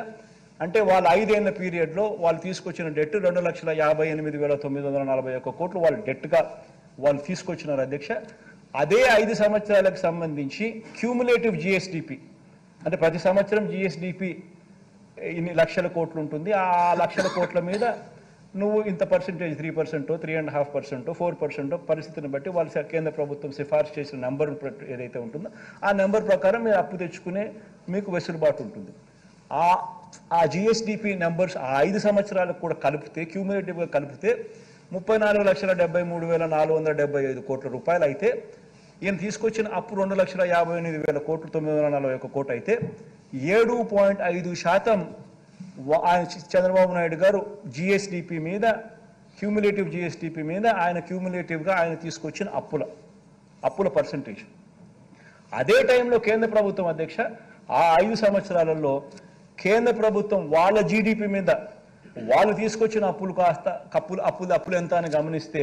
అంటే వాళ్ళ ఐదేళ్ళ పీరియడ్లో వాళ్ళు తీసుకొచ్చిన డెట్ రెండు లక్షల యాభై ఎనిమిది వేల తొమ్మిది వందల నలభై ఒక్క కోట్లు వాళ్ళు డెట్గా వాళ్ళు తీసుకొచ్చినారు అధ్యక్ష. అదే ఐదు సంవత్సరాలకు సంబంధించి క్యూములేటివ్ జిఎస్డిపి అంటే ప్రతి సంవత్సరం జిఎస్డిపి ఇన్ని లక్షల కోట్లు ఉంటుంది. ఆ లక్షల కోట్ల మీద నువ్వు ఇంత పర్సెంటేజ్ త్రీ పర్సెంటో త్రీ అండ్ హాఫ్ పర్సెంటో ఫోర్ పర్సెంటో పరిస్థితిని బట్టి వాళ్ళ కేంద్ర ప్రభుత్వం సిఫార్సు చేసిన నెంబర్ ఏదైతే ఉంటుందో ఆ నెంబర్ ప్రకారం మీరు అప్పు తెచ్చుకునే మీకు వెసులుబాటు ఉంటుంది. ఆ ఆ జిఎస్డిపి నెంబర్స్ ఆ ఐదు సంవత్సరాలకు కూడా కలిపితే క్యూములేటివ్గా కలిపితే ముప్పై నాలుగు లక్షల డెబ్బై మూడు వేల నాలుగు వందల డెబ్బై ఐదు కోట్ల రూపాయలు అయితే ఈయన తీసుకొచ్చిన అప్పు రెండు లక్షల యాభై ఎనిమిది వేల కోట్లు తొమ్మిది వందల నలభై ఒక కోట్లు అయితే ఏడు పాయింట్ ఐదు శాతం ఆయన చంద్రబాబు నాయుడు గారు జిఎస్డిపి మీద క్యూములేటివ్ జిఎస్డిపి మీద ఆయన క్యూములేటివ్గా ఆయన తీసుకొచ్చిన అప్పుల అప్పుల పర్సంటేజ్. అదే టైంలో కేంద్ర ప్రభుత్వం అధ్యక్ష ఆ ఐదు సంవత్సరాలలో కేంద్ర ప్రభుత్వం వాళ్ళ జీడిపి మీద వాళ్ళు తీసుకొచ్చిన అప్పులు కాస్త కప్పులు అప్పులు అప్పులు ఎంత అని గమనిస్తే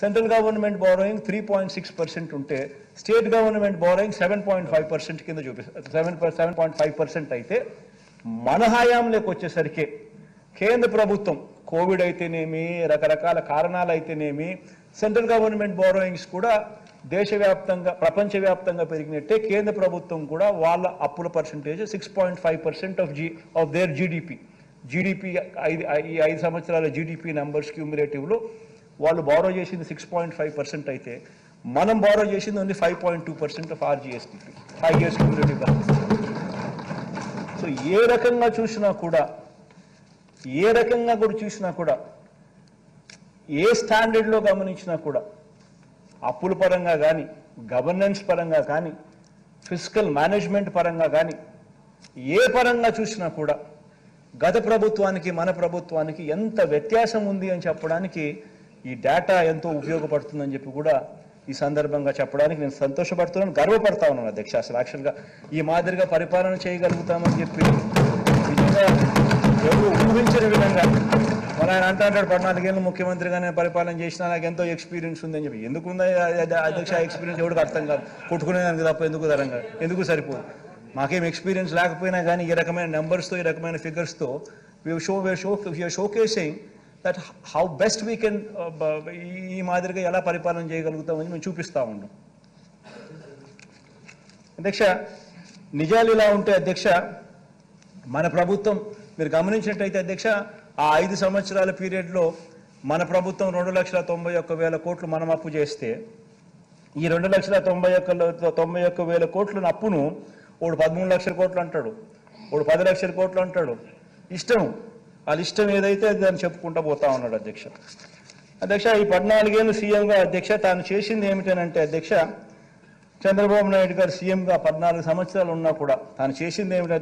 central government borrowing three point six percent ఉంటే state government borrowing seven point five percent కింద చూపిస్తారు seven seven point five percent అయితే మన హయాంలోకి వచ్చేసరికి కేంద్ర ప్రభుత్వం కోవిడ్ అయితేనేమి రకరకాల కారణాలు అయితేనేమి సెంట్రల్ గవర్నమెంట్ బారోయింగ్స్ కూడా దేశవ్యాప్తంగా ప్రపంచవ్యాప్తంగా పెరిగినట్టే కేంద్ర ప్రభుత్వం కూడా వాళ్ళ అప్పుల percentage six point five percent of G of their GDP GDP ఐదు ఈ ఐదు సంవత్సరాల జీడిపి నెంబర్స్ క్యూములేటివ్లో వాళ్ళు బారో చేసింది సిక్స్ పాయింట్ ఫైవ్ పర్సెంట్ అయితే మనం బారో చేసింది only five point two percent of ఆర్జిఎస్టిపి five years cumulative so ఏ రకంగా చూసినా కూడా ఏ రకంగా కూడా చూసినా కూడా ఏ స్టాండర్డ్లో గమనించినా కూడా అప్పుల పరంగా కానీ గవర్నెన్స్ పరంగా కానీ ఫిజికల్ మేనేజ్మెంట్ పరంగా కానీ ఏ పరంగా చూసినా కూడా గత ప్రభుత్వానికి మన ప్రభుత్వానికి ఎంత వ్యత్యాసం ఉంది అని చెప్పడానికి ఈ డేటా ఎంతో ఉపయోగపడుతుందని చెప్పి కూడా ఈ సందర్భంగా చెప్పడానికి నేను సంతోషపడుతున్నాను గర్వపడతా ఉన్నాను అధ్యక్ష. అసలు యాక్చువల్గా ఈ మాదిరిగా పరిపాలన చేయగలుగుతామని చెప్పి నిజంగా ఎవరు ఊహించిన విధంగా మన ఆయన అంటా అంటాడు పద్నాలుగేళ్ళు ముఖ్యమంత్రిగా నేను పరిపాలన చేసినా నాకు ఎంతో ఎక్స్పీరియన్స్ ఉందని చెప్పి. ఎందుకు ఉందా అధ్యక్ష ఎక్స్పీరియన్స్ ఎవరికి అర్థం కాదు. కొట్టుకునేదానికి తప్ప ఎందుకు తరంగా? ఎందుకు సరిపోదు? మాకేం ఎక్స్పీరియన్స్ లేకపోయినా కానీ ఈ రకమైన నెంబర్స్తో ఈ రకమైన ఫిగర్స్తో show show showcasing that how best we can ఈ మాదిరిగా ఎలా పరిపాలన చేయగలుగుతామని మేము చూపిస్తా ఉన్నాం. అధ్యక్ష నిజాలు ఇలా ఉంటే అధ్యక్ష మన ప్రభుత్వం మీరు గమనించినట్టయితే అధ్యక్ష ఆ ఐదు సంవత్సరాల పీరియడ్లో మన ప్రభుత్వం రెండు లక్షల తొంభై ఒక్క వేల కోట్లు మనం అప్పు చేస్తే ఈ రెండు లక్షల తొంభై ఒక్క తొంభై ఒక్క వేల కోట్ల అప్పును వాడు పదమూడు లక్షల కోట్లు అంటాడు. వాడు పది లక్షల కోట్లు అంటాడు. ఇష్టం. వాళ్ళ ఇష్టం ఏదైతే అది దాన్ని చెప్పుకుంటూ పోతా ఉన్నాడు అధ్యక్ష. అధ్యక్ష ఈ పద్నాలుగేళ్ళు సీఎంగా అధ్యక్ష తాను చేసింది ఏమిటనంటే అధ్యక్ష చంద్రబాబు నాయుడు గారు సీఎంగా పద్నాలుగు సంవత్సరాలు ఉన్నా కూడా తాను చేసింది ఏమిటంటే